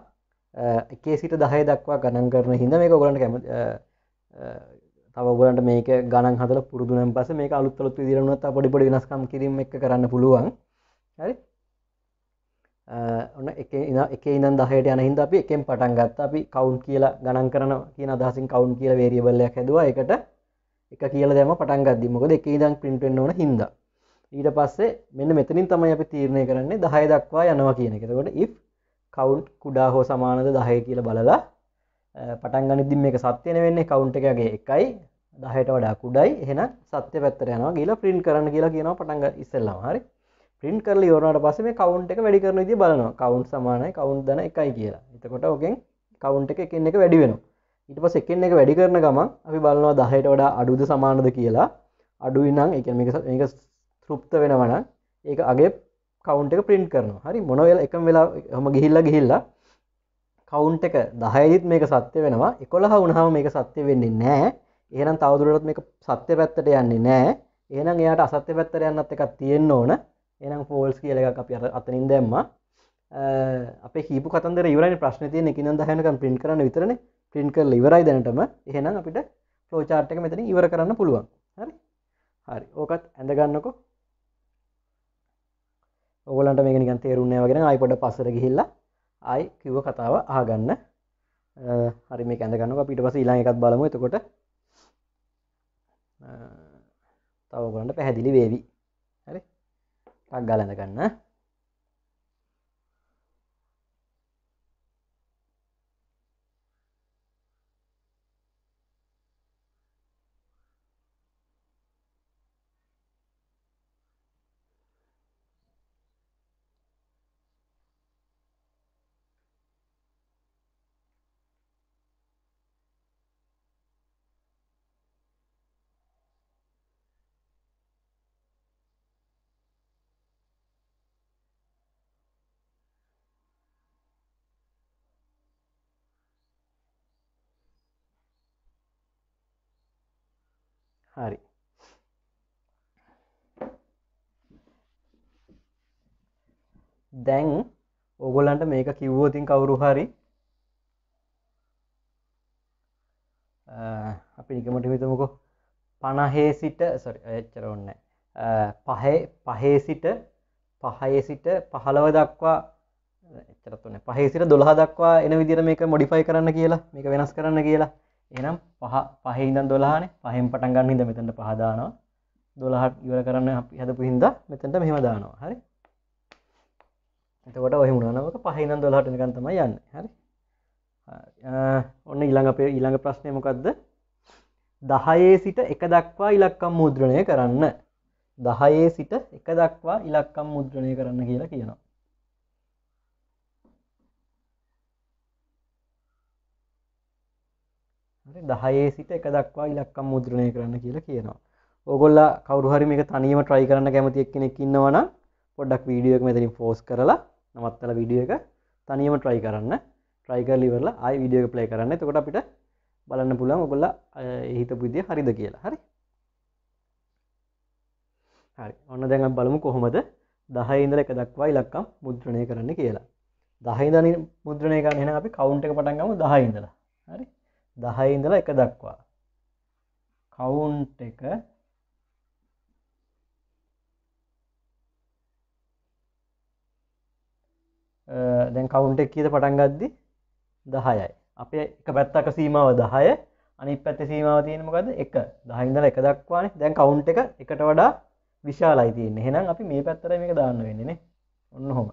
එකේ සිට දහය දක්වා ගණන් කරන හිද මේක ගොලන්ට කැම තවගලට මේක ගණන් හදල පුරදුනම් පස මේ අලුත්තලොත් දිරනුවත් පොඩිපොඩි වෙනස්කම් කිරීම එක කරන්න පුළුවන්. හරි? ඔන්න එක එක ඉන්න දහයට යන හිද අපි එකෙන් පටන් ගත්ත. අපි කවුන්් කියලා ගණන් කරන කියන අදහසින් කවුන්් කියල වේරියබල්ලයක් හැදවා. එකට එක කියල දැම පටන් ගදදි. මොකද එක ඉදන් පින්ටෙන් ඕන හිද ඊට පස්සේ මෙන්න මෙතනින් තමයි අපි තීරණය කරන්නේ දහය දක්වා යනවා කියන එකතකොට if කවුන්් කුඩා හෝ සමානද දහය කියල බලලා පටන් ගනිදින් මේක සත්‍යයන වෙන්නේ. කවුන්් එකගේ එකයි. දහයට වඩා කුඩයි. එහෙන සත්‍ය පැත්තර යනවා කියලා ප්‍රින්් කරන්න කියලා කියනවා පටන්ග ඉස්සල්ලම. හරි? ප්‍රින්් කරල යෝනට පස මේ කවුන්් එක වැඩි කරන ති බලනවා. කවුන්් සමානයි කවුන්් දන එකයි කියලා. එතකොට ඕකෙන් කවුන්් එක එකන්න එක වැඩි වෙනවා. ඉට පස් එකෙන් එක වැඩි කරන ගම අපි බලනවා දහයට වඩා අඩුද සමානද කියලා. අඩුවිනම් එක මේක තෘප්ත වෙනවන ඒක අගේ කවුන්් එක ප්‍රින්ට් කරනවා. හරි මොනවෙල එකම වෙලා හම ගිහිල්ල ගිහිල්ලා කවුන්් එක දහයදිත් මේක සත්‍ය වෙනවා. එකොළහ වුණහම මේක සත්‍ය වෙන්නේ නෑ. එහෙනම් තවදුරටත් මේක සත්‍ය පැත්තට යන්නේ නෑ. එහෙනම් එයාට අසත්‍ය පැත්තර යන්නත් එකක් තියෙන්න්න ඕන. එනම් ෆෝල්ස් කියල එකක් අපි අතනින් දැම්ම. අප කීප කතන්දර ඉවරයි ප්‍රශ්න තිය එකන දහනකම් පින් කරන විතරන. පින් කර ඉවරයි දැනටම. එහෙනම් අපිට ෆලෝචාර්ටක මෙතන ඉවර කරන්න පුළුවන්. හරි? හරි. ඕකත් ඇඳගන්නකො ඔගලන්ට මේක නිකන් තේරුන්නේ වගෙන අයිපොඩ පස්සර ගිහිල්ලා ආයි කිව්ව කතාව ආගන්න හරි මේ ඇඳගන්න පිට පස ඉලා එකත් බලමු. එතකොට තවගලන්ට පැහැදිලි වේවි. හරි? ටක් ගලඳ ගන්න. හරි. දැන් ඕගොල්ලන්ට මේක කිව්වෝතින් කවුරු හරි අපි නිකමට හිතමුකෝ. පණහේ සිට සොරි එච්චර ඔන්න පහේ පහේ සිට පහයේ සිට පහළව දක්වා එච්චරත්වන පහේ සිට දොළහ දක්වා එන විදිර මේක මොඩිෆයි කරන්න කියලා මේක වෙනස් කරන්න කියලා. එනම් පහ පහහිදන් දොලානේ පහෙන් පටන් ගන්න හිද මෙතට පහදානවා දොළහට ඉවර කරන්න අපි හැදපු හින්ද මෙතැට මෙහෙම දානවා. හරි? එතකොට ඔහ මුණනක පහිනන් දොලාට නිකන්තම යන්න. හරි? ඔන්න ඉළඟ අපේ ඊළඟ ප්‍රශ්නය මොකක්ද දහයේ සිට එක දක්වා ඉලක්කම් මුද්‍රණය කරන්න. දහයේ සිට එක දක්වා ඉලක්කම් මුද්‍රණය කරන්න කියලා කියනවා. දහයේ සිට එක දක්වා ඉලක්කම් මුද්‍රණය කරන්න කියලා කියනවා. ඕගොල්ල කවරුහරි මේක තනියම ට්‍රයි කරන්න කැමතියක් කෙනෙක් ඉන්නවන පොඩ්ඩක් වීඩියෝක් මෙතරින් ෆෝස් කරලා නමත්තල විඩිය එක තනියම ට්‍රයි කරන්න. ට්‍රයිකර්ලිවරලා අයි විඩියෝක ප්ලේ කරන්න. තකොට අපිට බලන්න පුළන් ඔගොල්ල හිත පුදිය හරිද කියලා. හරි? හරි. ඔන්න දැඟ බලමු කොහොමද දහයිඉදල එක දක්වා ඉලක්කම් මුද්‍රණය කරන්න කියලා. දහහිදන මුද්‍රණය කරන්න අපි කවුන්ට එක පටන්ගම දහයිඉදලා හරි? දහයිඉඳල එක දක්වා. කවුන්් එක? දැන් කවුන්ට එක් කියද පටන් ගද්දි? දහයයි. අපේ එක පැත්තක සීමාව දහය අනි පැත්ත සීමාව තියෙනමකද එක. දහින්දල එක දක්වානේ. දැන් කවුන්් එක එකට වඩා විශාලයි තියෙන්නේ. එහෙනම් අපි මේ පැත්තට මේක දාන්න වෙන්නේ නේ? ඔන්න හොම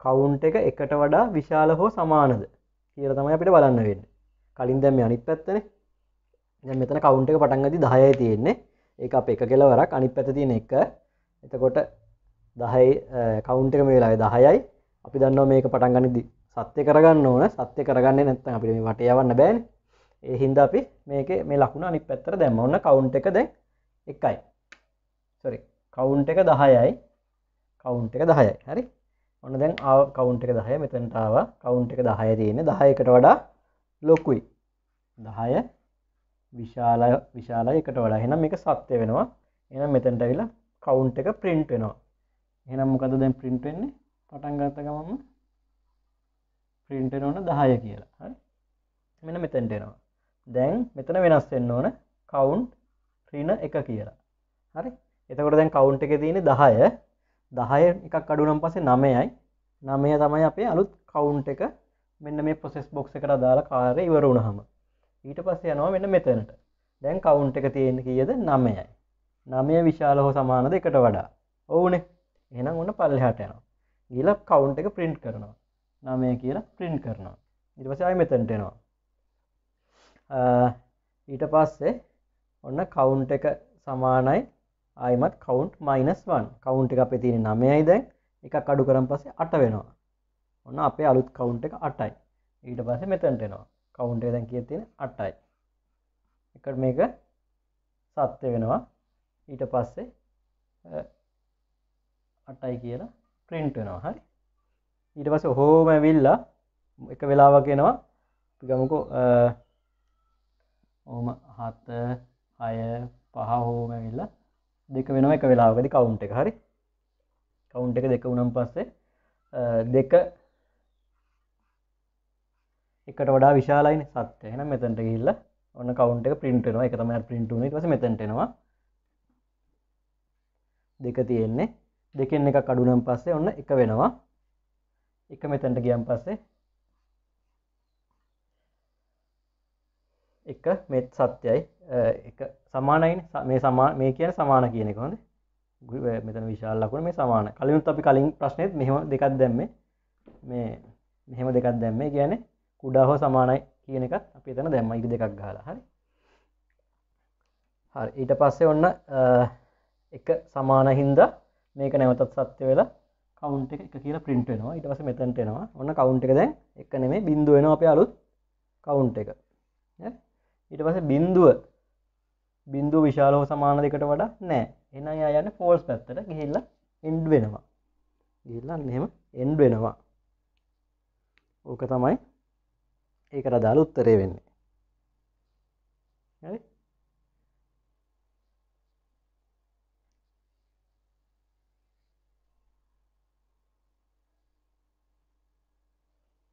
කවුන්ට් එක එකට වඩා විශාල හෝ සමානද? කියලා තමයි අපිට බලන්න වෙන්නේ. කලින් දැන් මේ අනිත් පැත්තනේ. දැන් මෙතන කවුන්ට් එක පටන් ගද්දි 10යි තියෙන්නේ. ඒක අප එක කෙලවරක් අනිත් පැත්තේ තියෙන එක. එතකොට 10 කවුන්ට් එක මේ වෙලාවේ 10යි අපි දන්නවා මේක පටන් ගනිද්දි සත්‍ය කරගන්න ඕන. සත්‍ය කරගන්නේ නැත්නම් අපිට මේ වටේ යවන්න බෑනේ. ඒ හින්දා අපි මේකේ මේ ලකුණ අනිත් පැත්තට දැම්ම. ඔන්න කවුන්ට් එක දැන් එකයි. සොරි කවුන්ට් එක 10යි කවුන්ට් එක 10යි හරි? ඔන්න දැන් ආව කවුන්ට් එක 10 මෙතනට ආවා. කවුන්ට් එක 10 තියෙන්නේ. 10 එකට වඩා ලොකුයි. 10 විශාල විශාලයි එකට වඩා. එහෙනම් මේක සත්‍ය වෙනවා. එහෙනම් මෙතනට ඇවිල්ලා කවුන්ට් එක print වෙනවා. එහෙනම් මොකද දැන් print වෙන්නේ? පටන් ගත්ත ගමන්ම print වෙන ඕන 10 කියලා. හරි? මෙන්න මෙතනට එනවා. දැන් මෙතන වෙනස් වෙන්න ඕන count ඍණ 1 කියලා. හරි? එතකොට දැන් කවුන්ට් එකේ තියෙන්නේ 10 10 එකක් අඩු නම් පස්සේ 9යි 9 තමයි අපේ අලුත් කවුන්ට් එක. මෙන්න මේ ප්‍රොසෙස් බොක්ස් එකට අදාළ කාර්යය ඉවර වුණාම. ඊට පස්සේ යනවා මෙන්න මෙතනට. දැන් කවුන්ට් එක තියෙන්නේ කීයද? 9යි 9 විශාල හෝ සමානද? එකට වඩා. ඔව්නේ. එහෙනම් ඔන්න පල්ලෙහාට යනවා. ගිහලා කවුන්ට් එක print කරනවා. 9 කියලා print කරනවා. ඊට පස්සේ ආයෙ මෙතනට එනවා. ඊට පස්සේ ඔන්න කවුන්ට් එක සමානයි. ආයිමත් කවුන්ට් මයිනස් වන් කවුන්ට් එක අපේ තියෙන නමයයි දැන්. එකක් අඩු කරන් පස්සේ අට වෙනවා. ඔන්න අපේ අලුත් කවුන්ට් එක අටයි. ඊට පස්සේ මෙතනට එනවා. කවුන්ට් එක දැන් කීයක් තියෙන අටයි. එකට මේක සත්‍ය වෙනවා. ඊට පස්සේ අටයි කියලා ප්‍රින්ට් වෙනවා. හරි? ඊට පස්සේ ඔහොම ඇවිල්ලා එක වෙලාවක් එනවා. අපි ගමුකෝ ඕම හත හය පහ හෝම ඇවිල්ලා දෙක වෙනවා එක වෙලාවකදි කවුන්් එක. හරි? කවුන්් එක දෙක වුනම් පස්සේ දෙක එකට වඩා විශාලයින සත්‍ය. එන මෙතැන්ට ගිල්ල ඔන්න කවුන්ට එක පින්ටනවා එක තම පින්ටුන ස මෙතැන්ටෙනවා දෙක තියෙන්නේ. දෙකෙන් එක කඩුනම් පස්සේ ඔන්න එක වෙනවා. එක මෙතැන්ට ගියම් පස්සේ එක මෙත් සත්‍යයි. එක සමානයින්. මේ සමා මේ කියන සමාන කියනෙක හොඳ. මෙතන විශාල් ලකුණ මේ සමාන. කලිනුත් අපි කලින් ප්‍රශ්නයත් මෙහෙම දෙකක් දැම්ම. මේ මෙහෙම දෙකක් දැම්ම. කියන කුඩා හෝ සමානයි කියන එකත් අපි එතන දැම්ම. ඉට දෙකක් ගහලා. හරි? හරි. ඊට පස්සේ ඔන්න එක සමාන හින්දා මේක නැවතත් සත්‍ය වෙලා කවුන්් එක එක කියලා පින්ට වෙනවා. ඉට පස මෙතැන්ට එනවා. ඔන්න කවුන්් එක දැන් එක නෙමේ බින්දුව වෙන අප අලුත් කවුන්් එක. ඊට පස බින්දුව බින්දු විශාලෝ සමාන දෙකට වඩා නෑ. එන අය යන්න ෆෝල්ස් පැත්තට ගිහිල්ල එන්ඩ් වෙනවා. ගිල්ලන්න එහෙම එන්ඩ් වෙනවා. ඕක තමයි ඒකට අදාළ උත්තරේ වෙන්නේ. හරි?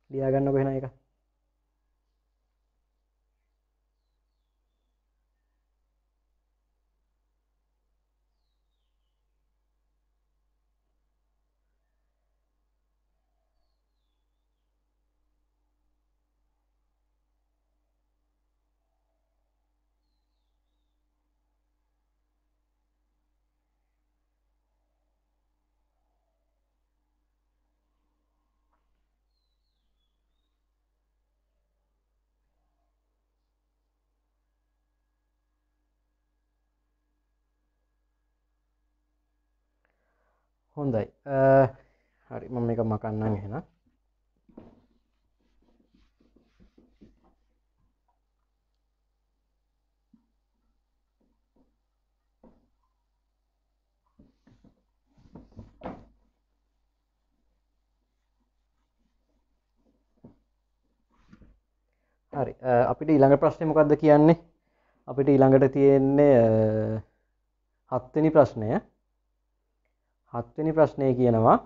ලියාගන්න කොහෙන එක හොඳයි. හරි මම එක මකන්නම් එහෙන හරි අපිට ඊළඟ ප්‍රශ්නය මොකක්ද කියන්නේ? අපිට ඊළඟට තියෙන්නේ හත්වෙනි ප්‍රශ්නය. හත්වෙනි ප්‍රශ්නය කියනවා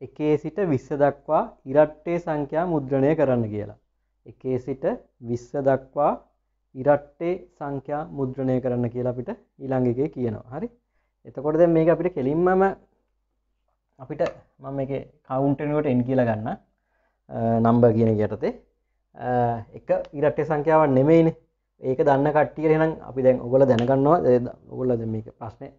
එකේ සිට විස්ස දක්වා ඉරට්ටේ සංඛ්‍යා මුද්‍රණය කරන්න කියලා. එකේ සිට විස්ස දක්වා ඉරට්ටේ සංඛ්‍යා මුද්‍රණය කරන්න කියලා අපිට ඊළඟ එකේ කියනවා. හරි. එතකොට දැන් මේක අපිට කෙලින්මම අපිට මම මේකේ කවුන්ට් එකට n කියලා ගන්න නම්බර් කියන එක යටතේ එක ඉරට්ටේ සංඛ්‍යාවක් නෙමෙයිනේ. ඒක දන්න කට්ටිය එහෙනම් අපි දැන් ඔයගොල්ලෝ දැනගන්නවා ඔයගොල්ලෝ දැන් මේක ප්‍රශ්නේ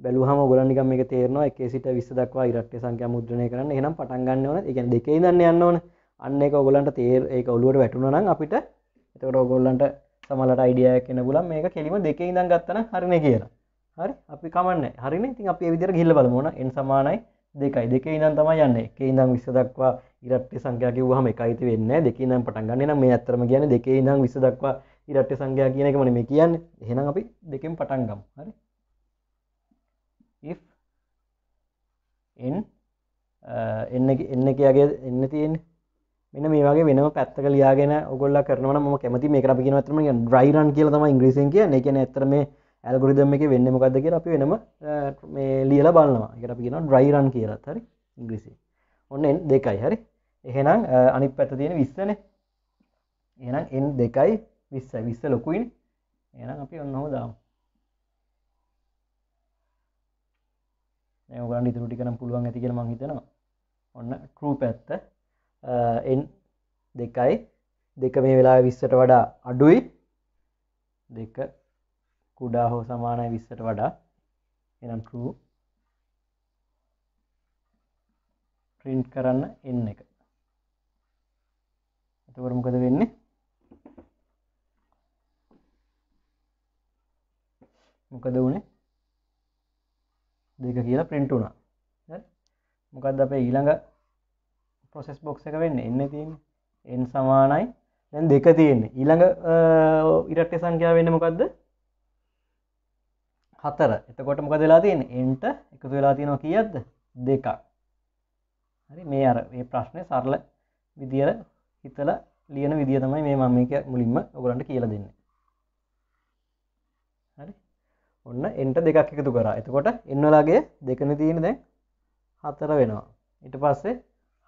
බැලුවහම ඔයගොල්ලන් නිකන් මේක තේරෙනවා 1 සිට 20 දක්වා ඉරට්ටේ සංඛ්‍යා මුද්‍රණය කරන්න. එහෙනම් පටන් ගන්න ඕන. ඒ කියන්නේ දෙකේ ඉඳන් යන්න ඕන. අන්න ඒක ඔයගොල්ලන්ට තේර ඒක ඔළුවට වැටුණා නම් අපිට එතකොට ඔයගොල්ලන්ට සමහරට අයිඩියා එකක් එන්න පුළුවන් මේක කෙලිම දෙකේ ඉඳන් ගත්තා නම් හරිනේ කියලා. හරි? අපි කමන්නේ හරිනේ? ඉතින් අපි ඒ විදිහට ගිහිල්ලා බලමු. ඕන n සමානයි දෙකයි. දෙකේ ඉඳන් තමයි යන්නේ. එකේ ඉඳන් 20 දක්වා ඉරට්ටේ සංඛ්‍යා කිව්වහම එකයි ති වෙන්නේ දෙකේ ඉඳන් පටන් ගන්න. නම් මේ ඇත්තටම කියන්නේ දෙකේ ඉඳන් 20 දක්වා ඉරට්ටේ සංඛ්‍යා කියන එකම නෙමෙයි කියන්නේ. එහෙනම් අපි දෙකෙන් පටන් ගමු. හරි? If n uh, එන්න එන්න එකයාගේ එන්න තියෙන්නේ මෙන්න මේ වගේ වෙනම පැත්තක ලියාගෙන ඔගොල්ලා කරනවා නම් මම කැමති මේකට අපි කියනවා අතරම ඩ්‍රයි රන් කියලා තමයි ඉංග්‍රීසියෙන් කියන්නේ. ඒ කියන්නේ ඇත්තට මේ ඇල්ගොරිදම් එකේ වෙන්නේ මොකද්ද කියලා අපි වෙනම uh, මේ ලියලා බලනවා. ඒකට අපි කියනවා ඩ්‍රයි රන් කියලා. හරි ඉංග්‍රීසියෙන්. ඔන්න n දෙකයි හරි. එහෙනම් uh, අනිත් පැත්ත තියෙන 20 නේ. එහෙනම් n දෙකයි 20 20 ලොකුයිනේ. එහෙනම් අපි ඔන්න ඔහොම දාමු. ඔගලන් ඉතුරු ටික නම් පුළුවන් ඇති කියලා මං හිතනවා. ඔන්න ට්‍රූ පැත්ත n දෙකයි දෙක මේ වෙලාවේ 20ට වඩා අඩුයි. දෙක කුඩා හෝ සමානයි 20ට වඩා. එහෙනම් true print කරන්න n එක. එතකොට මොකද වෙන්නේ? මොකද වුනේ? දෙක කියලා print වුණා. හරි? මොකද්ද අපේ ඊළඟ process box එක වෙන්නේ? n තියෙන්නේ. n සමානයි දැන් දෙක තියෙන්නේ. ඊළඟ ඉරට්ටේ සංඛ්‍යාව වෙන්නේ මොකද්ද? හතර. එතකොට මොකද වෙලා තියෙන්නේ? n ට එකතු වෙලා තියෙනවා කීයක්ද? දෙකක්. හරි මේ අර මේ ප්‍රශ්නේ සරල විදියට හිතලා ලියන විදිය තමයි මේ මම මේක මුලින්ම ඔයගලන්ට කියලා දෙන්නේ. හරි. ඔන්න එන්ට දෙකක් එකතු කරා. එතකොට එන්නලාගේ දෙකන තියෙන දැන් හතර වෙනවා. ඊට පස්සේ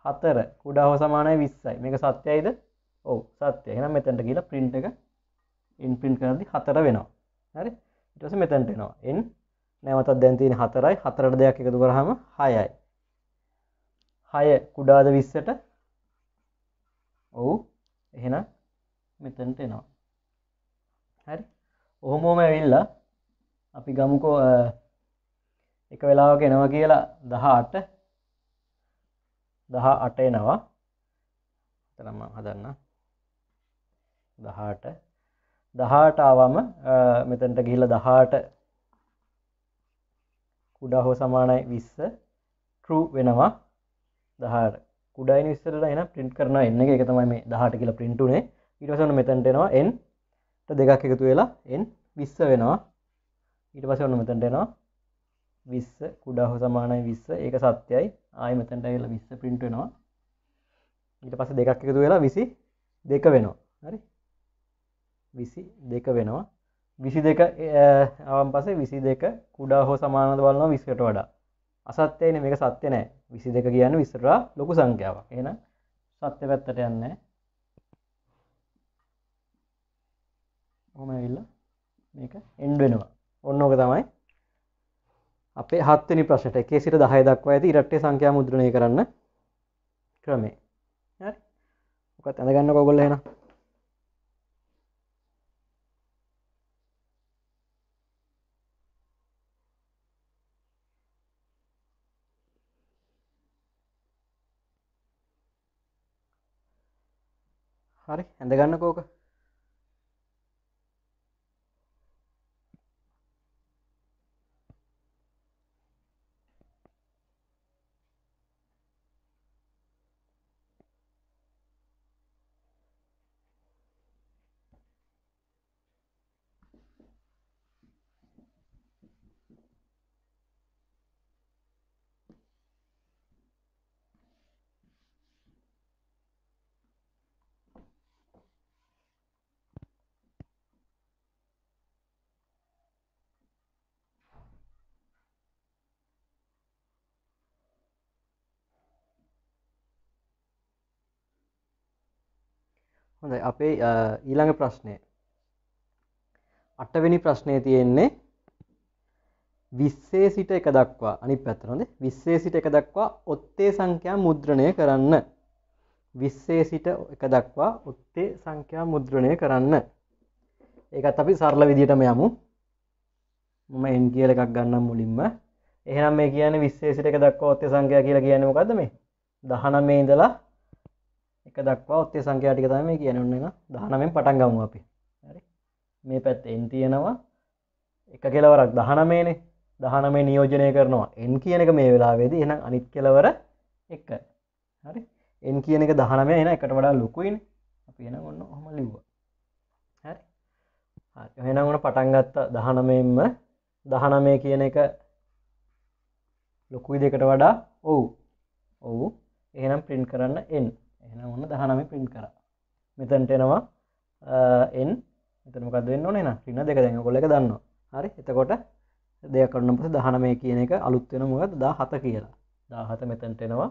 හතර. කුඩා හෝ සමානයි විස්සයි. මේක සත්‍යයිද? ඔව් සත්‍යය. එහෙනම් මෙතනට ගිහලා print එක in print කරද්දි හතර වෙනවා. හරි? ඊට පස්සේ මෙතනට එනවා. n නැවතත් දැන් තියෙන හතරයි. හතරට දෙයක් එකතු කරාම 6යි 6 කුඩාද 20ට ඔව්. එහෙනම් මෙතනට එනවා. හරි? ඔහොමම ඇවිල්ලා අපි ගමුකෝ එක වෙලාවක එනවා කියලා දහ අට දහ අට එනවා තරම හදන්න. දහට දහට ආවම මෙතැන්ට ගිහිල දහට කුඩා හෝ සමානයි විස්ස. ටරු වෙනවා. දහට කුඩයි විස්සට එන පින්ට් කරන එන්න එක. තමයි මේ දහට කියලා පින්ටුනේ ඉටසන මෙතැන්ටෙනවා එන් දෙකක් එකතු වෙලා එන් විස්ස වෙනවා. ඊට පස්සේ ඔන්න මෙතනට එනවා. 20 කුඩා හෝ සමානයි 20 ඒක සත්‍යයි. ආයි මෙතනට ඇවිල්ලා 20 print වෙනවා. ඊට පස්සේ දෙකක් එකතු වෙලා 22 වෙනවා. හරි? 22 වෙනවා. 22 ආවන් පස්සේ 22 කුඩා හෝ සමානද බලනවා 20කට වඩා. අසත්‍යයිනේ මේක සත්‍ය නෑ. 22 කියන්නේ 20ට වඩා ලොකු සංඛ්‍යාවක්. එහෙනම් සත්‍ය පැත්තට යන්නේ ඔහොම ඇවිල්ලා මේක එන්ඩ් වෙනවා. ඔන්න ඕක තමයි. අපේ හත්වෙනි ප්‍රශ්නට එකේ සිට දහය දක්වා ඇති ඉරට්ටේ සංඛ්‍යා මුද්‍රණය කරන්න ක්‍රමේ හරි. මොකත් ඇඳගන්න කොගොල්ල එහෙනම්? හරි ඇඳගන්න හොඳයි අපේ ඊළඟ ප්‍රශ්නය. අටවෙනි ප්‍රශ්නය තියෙන්නේ විස්සේ සිට එක දක්වා අනි පැත්තරොඳ විස්සේ සිට එක දක්වා ඔත්තේ සංඛ්‍යා මුද්‍රණය කරන්න. විස්සේ සිට එක දක්වා ඔත්තේ සංඛ්‍යා මුද්‍රණය කරන්න. ඒකත් අපි සරල විදිටම යමු. මම එන් කියල එකක් ගන්නම් මුලින්ම. එහෙනම් මේ කියන විශ්ේසිට එක දක්වා ඔත්තේ සංකයා කියලා කියන මොකක්ද මේ? දහන මේ ඉඳලා එක දක්වා ඔත්තේ සංකයාටික තම මේ කියන ඔන්න දහනමෙන් පටන් ගමු අපි. මේ පැත් එන් තියෙනවා. එක කෙලවරක් දහනමේනේ. දහනමේ නියෝජනය කරනවා එන් කියන එක මේ වෙලාවේදී. එනම් අනිත් කෙලවර එක. හරි? එන් කියන එක දහනමය එන එකට වඩා ලොකුයින. අපි එන ඔන්න හොම ලිව්ව. හරි? එහෙනම් ඕන පටන්ගත්ත දහනමෙන්ම. දහනමය කියන එක ලොකුයි දෙකට වඩා ඔවු. ඔවු. එහෙනම් පින් කරන්න එන් එන ඔන්න දහනම පින් කර. මෙතැන්ට එනවා එන් එතමකක් දෙන්න ඕන? එන රින දෙක. දැඟ කොල එක දන්න හරි? එතකොට දෙයක් කරන්න පස දහනමය කියන එක අලුත්වෙන මොකද දා හත කියලා. දාහත මෙතැන්ට එනවා.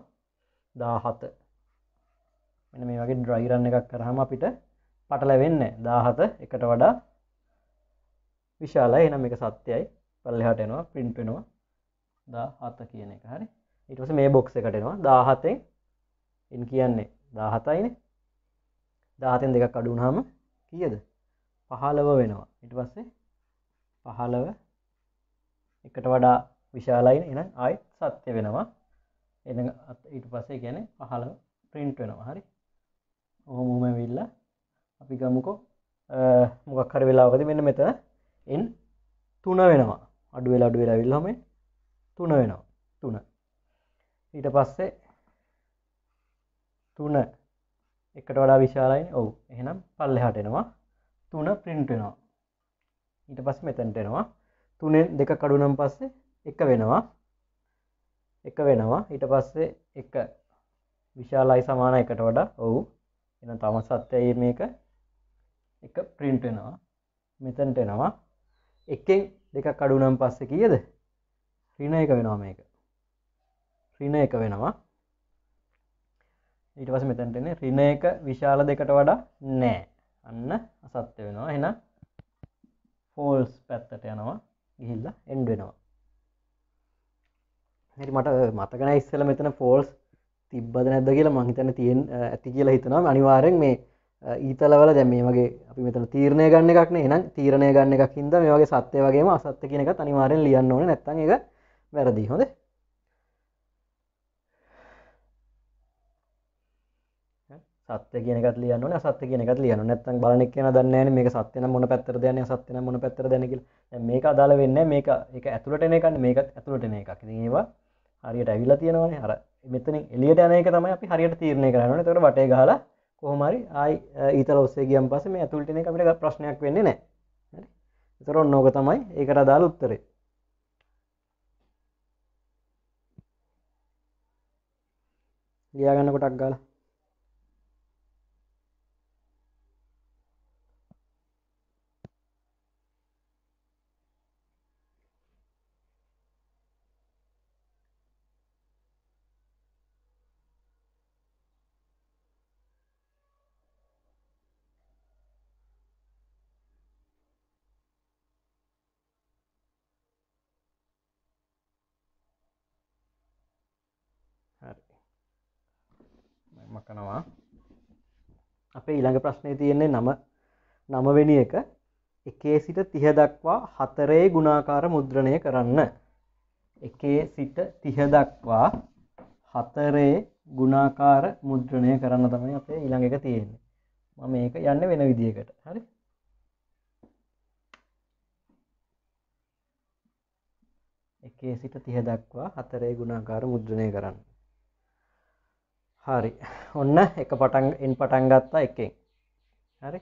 දාහත. මෙ මේ වගේ ඩ්‍රයිරන්න එකක් කරහම අපිට පටල වෙන්න දාහත එකට වඩා විශාලා එනම් එක සත්‍යයයි පල්ලෙහට එනවා පින්ට් වෙනවා. දා හත කියන එක. හරි? ඉටස මේ බොක්ස එකටෙනවා දාහතෙන් ඉන් කියන්නේ. දාහතයින දාහතෙන් දෙකක් අඩුනහම කියද? පහලව වෙනවා. ඉට පස්සේ පහලව එකට වඩා විශාලයින. එන අයි සත්‍ය වෙනවා. එ ඊට පස්සේ ගැන පහලව ප්‍රින්ට් වෙනවා. හරි? ඔහොමුම විල්ල අපි ගමුකෝ. මොකක්හර වෙලාවද මෙන්න මෙත එන් තුන වෙනවා. අඩු වෙලා අඩු වෙලා විල්ලම තුන වෙනවා. තුන. ඊට පස්සේ තුන එකට වඩා විශාලයි. ඔවු එහෙනම් පල්ලෙ හටෙනවා තුන ප්‍රින්ට්ෙනවා ඊට පස් මෙතැන්ටෙනවා තුනෙන් දෙක කඩුනම් පස්සේ එක වෙනවා. එක වෙනවා. ඊට පස්සේ එක. විශාලයි සමාන එකට වඩා. ඔවු. එන තම සත්‍යයි මේක එක ප්‍රින්ට් වෙනවා. මෙතැන්ට එනවා. එකෙන් දෙක කඩුනම් පස්ස කියද? රින එක වෙනවා මේක. රින එක වෙනවා. ඊට පස මෙතැන්ටෙන රින එක විශාල දෙකට වඩා නෑ. අන්න අසත්‍ය වෙනවා. එන ෆෝල්ස් පැත්තට යනවා. ගිහිල්ල එන්ඩ වෙනවා. හැරි මට මතකන ඉස්සල මෙතන ෆෝල්ස් තිබ්බද නැද්ද කියලා මහිතන තියෙන් ඇති කියලා හිතනවා. අනිවාරෙන් මේ ඊතලවල දැම මේ වගේ අපි මෙතන තීරණය ගන්න එකක් එනම් තීරණය ගන්න එකක් හිද මේ වගේ සත්‍යය වගේම අසත්‍ය කියන එක අනිවාරෙන් ලියන්න ඕන. නැත්ත එක වැරදි. හොඳ? සත්‍ය කියනකත් ලියන්න සත්‍ය කියනකත් ලියන්න නැත්තන් බලනෙක් කියන දන්න මේක සත්‍යන මොන පැත්තර දයන සත්‍යන මොන පැත්තර දැනකිල් මේක අදාල වෙන්න මේක එක ඇතුළට එනකන්න මේකත් ඇතුළට එන එකක්. ඒවා හරියට ඇවිල්ලා තියෙනවන. හර මෙතන එලියට යනක තමයි අපි හරියට තීරණය කරන්න තොර බටේ ගහලා කොහමරි ආයි ඊතල ඔස්සේ ගියම් පස මේ ඇතුළටන අපිට ප්‍රශ්නයක් වෙන්නේ නෑ තොර ඔන්නෝක තමයි ඒකට අදාළ උත්තරේ. ලියාගන්න කොටක් ගාලා මකනවා අපේ ඊළඟ ප්‍රශ්නය තියෙන්නේ නම. නමවෙනි එක එකේ සිට තිහ දක්වා හතරේ ගුණාකාර මුද්‍රණය කරන්න. එකේ සිට තිහ දක්වා හතරේ ගුණාකාර මුද්‍රණය කරන්න තමයි අපේ ඊළඟ එක තියෙන්නේ. මම මේක යන්න වෙන විදිහකට. හරි? එකේ සිට තිහ දක්වා හතරේ ගුණාකාර මුද්‍රණය කරන්න. හරි. ඔන්න එක පටන් එන් පටන් ගත්තා එකෙන්. හරි.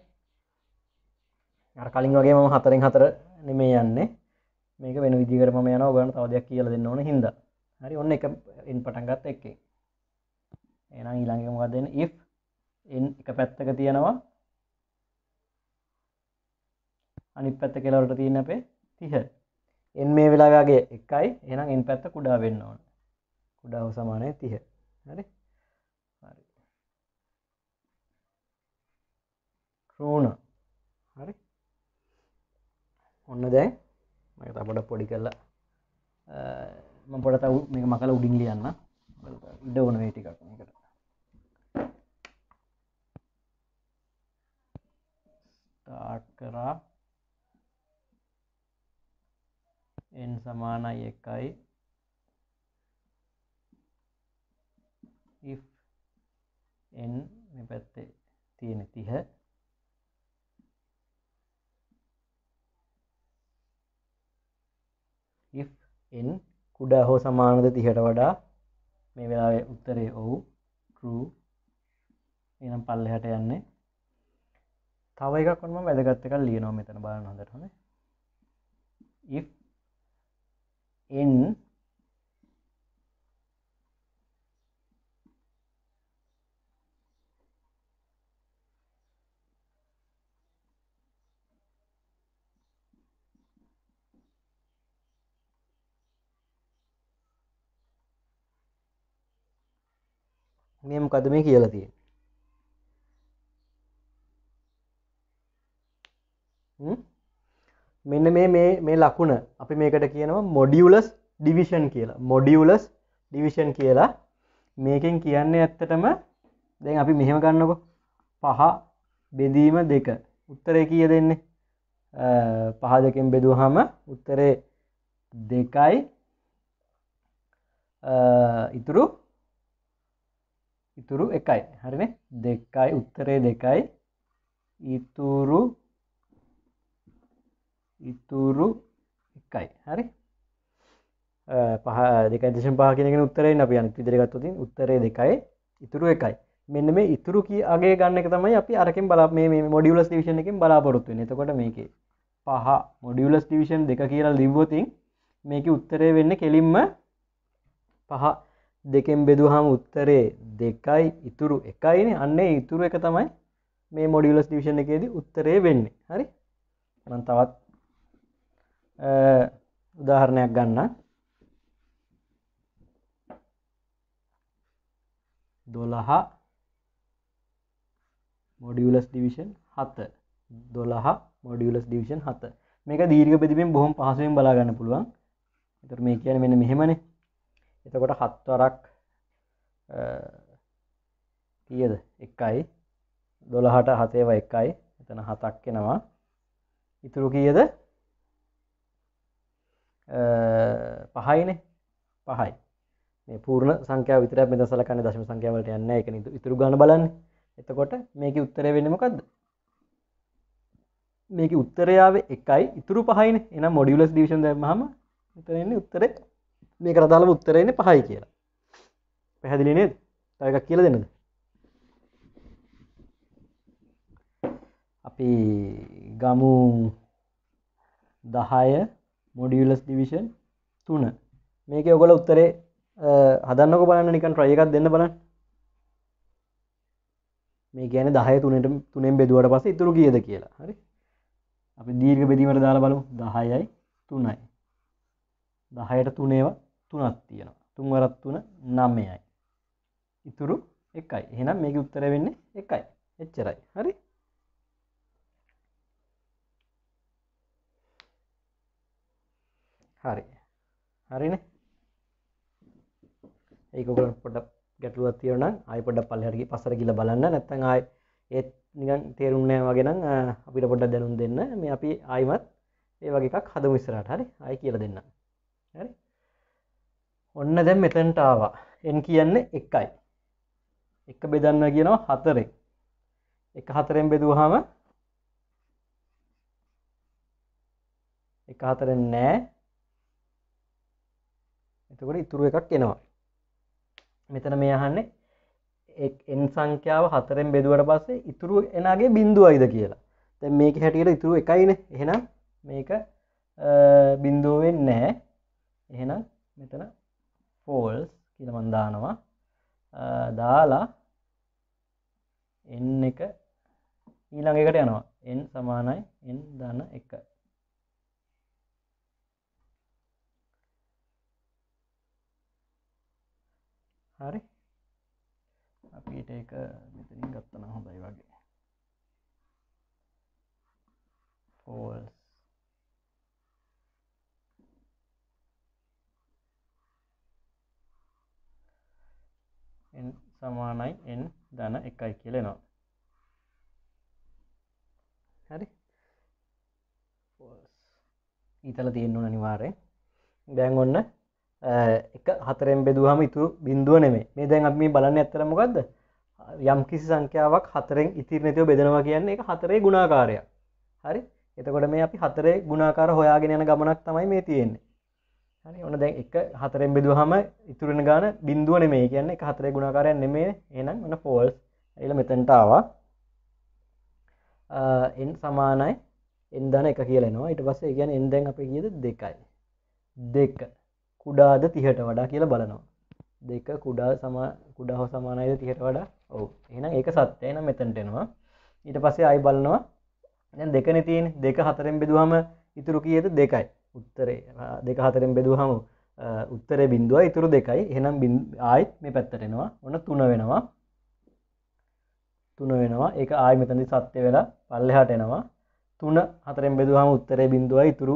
කලින් වගේ මම හතරෙන් හතර නෙමේ යන්නේ. මේක වෙන විදිකට ම යන ගන තවදයක් කියල දෙන්න ඕන හිද හරි. ඔන්න එක එන් පටන් ගත්ත එකේ එනම් ඊළඟමක් දෙන්න? if එක පැත්තක තියෙනවා. අනි පැත්ත කෙලවට තියන්න අපේ තිහ. එන් මේ වෙලාගේ එකයි. එනම් එන් පැත්ත කුඩා වෙන්න ඕන. කුඩාව සමානය තිහ. හරි. රෝණ හරි. ඔන්න දැන් මක තපොඩ පොඩි කරලා ම පොඩ තව් මේ මකල උඩින් ලියන්න. ඉඩ ඕන වේටිකක් එකට ස්ටාර්ට් කරා. එන් සමානයි එකයි. If n මේ පැත්තේ තියෙන තිහ. If n කුඩා හෝ සමානද තිහට වඩා මේ වෙලාවේ උත්තරේ ඔවු true. එනම් පල්ලෙහාට යන්නේ. තව එකක් ඔන්න මම වැදගත් එකක් ලියනවා මෙතන බලන්න හොඳට හොඳ if n මේ මොකද මේ කියලා තියෙන්නේ? මෙන්න මේ මේ මේ ලකුණ අපි මේකට කියනවා මොඩියුලස් ඩිවිෂන් කියලා. මොඩියුලස් ඩිවිෂන් කියලා මේකෙන් කියන්නේ ඇත්තටම දැන් අපි මෙහෙම ගන්නකො. පහ බෙදීම දෙක. උත්තරේ කිය දෙන්නේ පහ දෙකෙන් බෙදුවහම උත්තරේ දෙකයි. ඉතුරු ඉතුරු එකයි. හරිනේ? දෙකයි උත්තරේ දෙකයි. ඉතුරු ඉතුරු එකයි. හරි? පහ දෙක දශ පහ කියෙන උත්තරේ අප යන විදිරගත්තුතින් උත්තරේ දෙකයි ඉතුරු එකයි. මෙන්න මේ ඉතුරු කියාගේ ගන්න එක තමයි අපි අරකින් බලා මේ මොඩියලස් දිවිෂණ එකින් බලාපොරොත්තු එතකොට මේක පහ මොඩියලස් දිවිෂන් දෙක කියලා ලිව්වතින් මේක උත්තරේ වෙන්න කෙලින්ම පහ දෙකෙන් බෙදුහම උත්තරේ දෙකයි ඉතුරු එකයින. අන්නේ ඉතුරු එක තමයි මේ මොඩියලස් දිවිෂණ එකේදී උත්තරේ වෙන්නේ. හරි? නම් තවත් උදාහරණයක් ගන්න දොළහ මොඩියලස් ඩිවිෂන් හත. දොළහ මොඩියලස් ඩිවිෂන් හත. මේක දීර්ග පෙතිබෙන් බොහොම පහසුවෙන් බලාගන්න පුළුවන්. එතර මේ කියන මෙන මෙහෙමන. එතකොට හත්වරක් කියද? එකයි. දොළහට හතේව එකයි. එතන හතක් කෙනවා ඉතුරු කියද? පහයින. පහයි. මේ පූර්ණ සංකය විතර මෙ සලකන්න දශම සංකයාවලට යන්න එක ඉතුරු ගන බලන්න. එතකොට මේක උත්තරය වෙන්නමකක්ද මේක උත්තරයාව එකයි. ඉතුරු පහයින. එන මොඩියලස් දිවිෂන් දැමහම උත්තරන්නේ උත්තරේ මේක රදාලම උත්තරයන්නේ පහයි කියලා. පැහැදිලි නේද? තව එකක් කියල දෙන්නද? අපි ගමු දහය මොඩියලස් ඩිවිෂන් තුන. මේක ඔගොල උත්තරේ හදන්නක බලන්න නිකන් ට්‍රයකක් දෙන්න බලන්න. මේ ගැන දහය තුනට තුනෙන් බෙදුවට පස ඉතුරු කියද කියලා. හරි? අපි දීර්ග බෙදීමට දාලා බලු දහයයි තුනයි. දහයට තුනේවා තුනත් තියෙනවා. තුන්වරත් තුන නම්මයයි ඉතුරු එකයි. එහෙනම් මේක උත්තර වෙන්නේ එකයි. එච්චරයි. හරි? හරි. හරිනේ? ඒකොගල පොඩ ගැටලුවත් තියෙන අයි පොඩ පල්හරි පසර කියල බලන්න. නැත්තන් ආයි ඒත් නිකන් තේරුම්නෑ වගෙන අපිට පොඩ්ඩ දැනුම් දෙන්න. මේ අපි ආයිමත් ඒ වගේ එකක් හද විස්සරට හරි? අයි කියල දෙන්න හරි? ඔන්න දැම් මෙතැන්ට ආවා. එන් කියන්නේ එකයි. එක බෙදන්න කියනවා හතරෙක් එක හතරෙන් බෙදුවහම එක හතරෙන් නෑ. එතකොට ඉතුරු එකක් එනවා. මෙතන මේ අහන්නේ එන් සංඛ්‍යාව හතරෙන් බෙදුවට පස්සේ ඉතුරු එනගේ බින්දුව අයිද කියලා. තැ මේක හැටියට ඉතුරු එකයින. එහෙනම් මේක බින්දුවෙන් නෑ. එහෙනම් මෙතන ෆෝල්ස් කියල මන්දානවා දාලා එන්න එක ඊළඟ එකට යනවා. එන් සමානයි එන් දන්න එක. හරි. අපිට එක මෙතනින් ගත්තන හොඳයි වගේ. ෆෝල්ස් සමානයි එන් දන එකයි කියලෙනවා හරි. ඊතල තියෙන්න්නු අනිවාරය දැන් ඔන්න එක හතරෙන් බෙදුවහම ඉතුරු බින්දුව නෙමේ මේ දැන් අපි බලන්න ඇත්තරමකක්ද යම් කිසි සංඛ්‍යාවක් හතරෙන් ඉතිරි නැතිව බෙදනවා කියන්නේ එක හතරේ ගුණාකාරයක්. හරි? එතකොට මේ අපි හතරේ ගුණාකාර හොයාගෙන යන ගමනක් තමයි මේ තියෙන්නේ. හරි ඔන්න දැන් එක හතරෙන් බෙදුවහම ඉතුරෙන ගාන බින්දුව නෙමේ කියන්නේ එක හතරේ ගුණාකාරයක් නෙමේ එහෙනම් ඔන්න ෆෝල්ස් එල මෙතනට ආවා? එන් සමානයි. එන්දන එක කියලෙනවා ඊට පස්සේ කියන එන්දැන් අප කියද දෙකයි. දෙක. කුඩාද තිහට වඩා කියලා බලනවා. දෙක කුඩා සම කුඩා හෝ සමානයද තිහට වඩා? ඔවු. එනම් ඒක සත්‍යය. නම් මෙතැන්ටෙනවා ඊට පස්සේ අයි බලනවා. දැන් දෙකන තියෙන් දෙක හතරෙන් බෙදුවහම ඉතුරු කියද? දෙකයි. උත්තරේ දෙක හතරෙන් බෙදුවහම උත්තරේ බින්දුව ඉතුරු දෙකයි. එහෙනම් ආයිත් මේ පැත්තටෙනවා ඔන්න තුන වෙනවා. තුන වෙනවා. ඒක ආය මෙතැදි සත්‍ය වෙලා පල්ලෙහාට එනවා. තුන හතරෙන් බෙදුවහම උත්තරේ බින්දුව ඉතුරු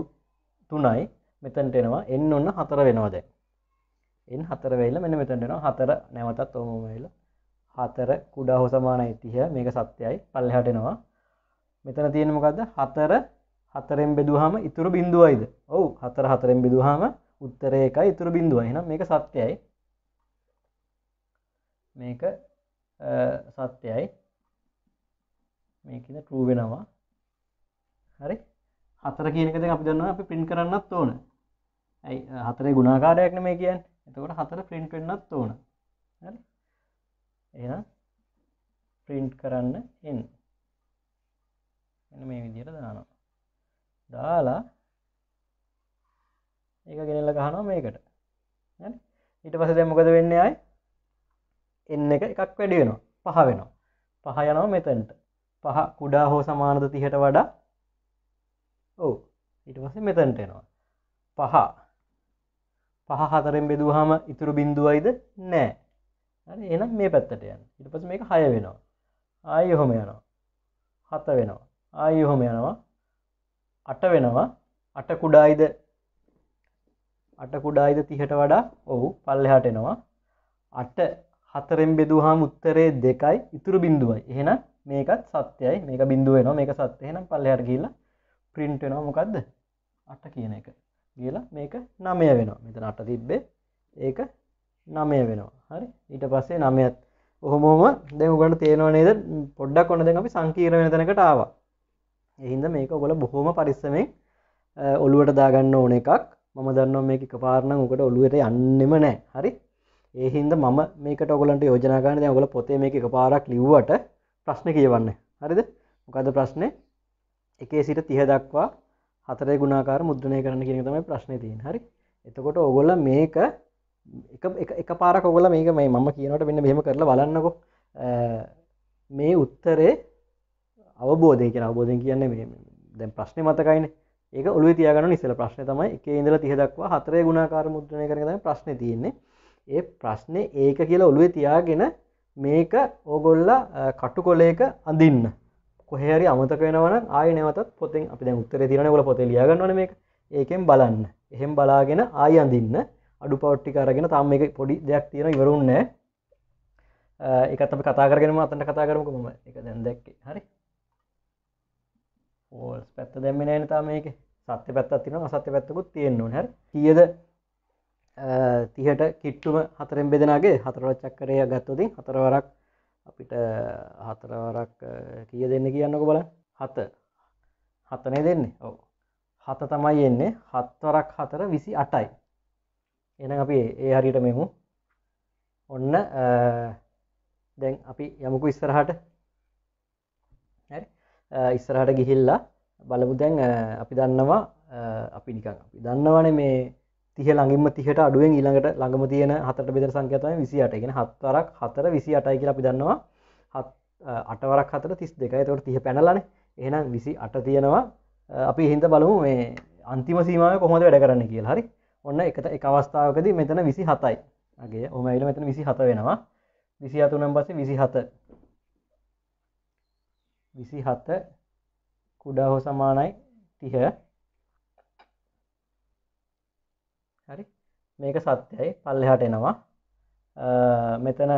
තුනයි මෙතැන්ට එනවා. එන්න ඔන්න හතර වෙනවාද එන් හතර වෙල්ල මෙන්න මෙතැන්ටෙනවා හතර නැවතත් ඔමවෙල හතර කුඩා හෝ සමානයි තිහ මේක සත්‍යයයි පල්ලෙහටෙනවා මෙතන තියෙන මොකක්ද හතර හතරෙන් බෙදුහම ඉතුරු බින්දුවයිද ඔවු හතර හතරෙන් බෙදුහම උත්තරය එකයි ඉතුරු බින්දුව එනම් මේක සත්‍යයයි මේක සත්‍යයයි මේකද ට්‍රූ වෙනවා. හරි? හතර කියනකද අපි දන්න අපි පින් කරන්නත් ඕන. ඇයි? හතරේ ගුණාකාරයක්න මේ කියන් එතකොට හතර ප්‍රින්ට් වෙන්නත් ඕන. හරි? එ ප්‍රින්ට් කරන්න එන් එ මේ විදියට දානවා. දාලා ඒක ගෙනල්ල ගහනවා මේකට. ඊට පස දැමකද වෙන්න අයි එන්න එක එකක් වැඩි වෙනවා. පහ වෙනවා. පහ යනවා මෙතැන්ට. පහ කුඩා හෝ සමානද තිහට වඩා? ඔවු. ඊට පස්සේ මෙතැන්ට එනවා. පහ. පහ හතරෙන් බෙදුවහම ඉතුරු බින්දුවයිද නෑ. එනම් මේ පැත්තට යන් ඉට පස මේක හය වෙනවා. ආය හොම යනවා. හත වෙනවා. ආය හොම යනවා. අට වෙනවා. අට කුඩායිද? අට කුඩායිද තිහට වඩා? ඔහු පල්ලෙහාට එනවා. අට හතරෙන් බෙදුහාම උත්තරේ දෙකයි ඉතුරු බින්දුවයි එහෙන මේකත් සත්‍යයි. මේක බින්දුව වෙනවා. මේක සත්‍යයනම් පල්ලෙහට කියලා ප්‍රින්ට් වෙනවා. මොකක්ද අට කියන එක. කියලා මේක නමය වෙනවා. මෙතන අට තිබ්බේ. ඒක නමය වෙනවා. හරි? ඊට පස්සේ නමයත් ඔහොමෝම දැමුගට තේනවා නේද? පොඩ්ඩක් ඔන්න දැන් අපි සංකීර වෙන තැනකට ආවා. එහින්ද මේක ඔගොල බොහොම පරිස්සමෙන් ඔළුවට දාගන්න ඕන එකක්. මම දන්නවා මේක පාරණ උකට ඔළුවට යන්නෙම නෑ. හරි? ඒහින්ද මම මේකට ඔගලන්ට යෝජනාගන්න ඔගල පොතේ මේක එක පාරක් ලිව්වට ප්‍රශ්න කියවන්න. හරිද? මොකද ප්‍රශ්නය එකේ සිට තිහ දක්වා හතරේ ගුණාකාර මුද්‍රණය කරන කියෙන තමයි ප්‍රශ්නය තියෙන් හරි? එතකොට ඔගොල්ල මේක එක පාරක් ඔගොල මේක මේ මම කියනට මෙන්න මෙහෙම කරලා බලන්නකො. මේ උත්තරේ අවබෝධය කියෙන අවබෝධය කියන්නේ මේ දැන් ප්‍රශ්නය මතකයින. ඒක ඔලුව තියගන නිසල ප්‍රශ්න තමයි. එක ඉඳල තිහදක්වා හතරේ ගුණාකාර මුද්‍රණය කරන ප්‍රශ්න තියෙන්නේ. ඒ ප්‍රශ්නය ඒක කියලා ඔළුවේ තියාගෙන මේක ඕගොල්ල කටු කොලේක අඳන්න. කොහරි අමතක වෙනවන ආය නැවතත් පොතෙන් අපි උත්තර තිරනකොල පොත ලියගන්නවන මේ ඒකෙන් බලන්න. එහෙම බලාගෙන ආය අඳන්න. අඩු පවට්ටි කරගෙන තම එක පොඩි දෙයක් තියෙන ඉවරුන්නෑ එකත් අප කතා කරගෙනම අතට කතා කරමක මම. එක දැන් දැක්කේ. හරි. ඕල්ස් පැත්ත දැම්ම නෑන තාම මේක. සත්‍ය පැත්තත් තින අසත්‍ය පැත්තකුත් තියෙන්න්නු හැ කියද? තිහට කිට්ටුම හතරෙන් බෙදෙනගේ හතරවත් චක්කරය ගත්තොතින් හතරවරක් අපිට හතරවරක් කිය දෙන්න කියන්නක බල හත. හතනේ දෙන්නේ? ඔව. හත තමයි එන්නේ හත්වරක් හතර විසි අටයි එන අපි ඒ හරිට මෙමු ඔන්න දැන් අපි යමුකු ඉස්සරහට. ඉස්සරහට ගිහිල්ලා බලමු. දැන් අපි දන්නවා අපි නිකන් අපි දන්නවන මේ තිහ ළඟින්ම තිහට අඩුවෙන් ඊළඟට ළඟම තියෙන හතට බෙදර සංකතම විසි අටගෙන හත්වරක් හතර විසි අටයි කියලා අපි දන්නවා. හත් අටවරක් හතර තිස් දෙකයි තවට තිහ පැනලන. එහෙනම් විසි අට තියෙනවා අපි හින්ද බලමු මේ අන්තිම සීමාව කොහොද වැඩ කරන්න කියලා. හරි? ඔන්න එකට එක අවස්ථාවකද මෙතන විසි හතයි ගේ ඔමයිල මෙතන විසි හත වෙනවා. විසි අතුනම් පසේ විසි හත විසි හත කුඩා හෝ සමානයි තිහ. හරි. මේක සත්‍යයි. පල්ලෙහාට එනවා. මෙතන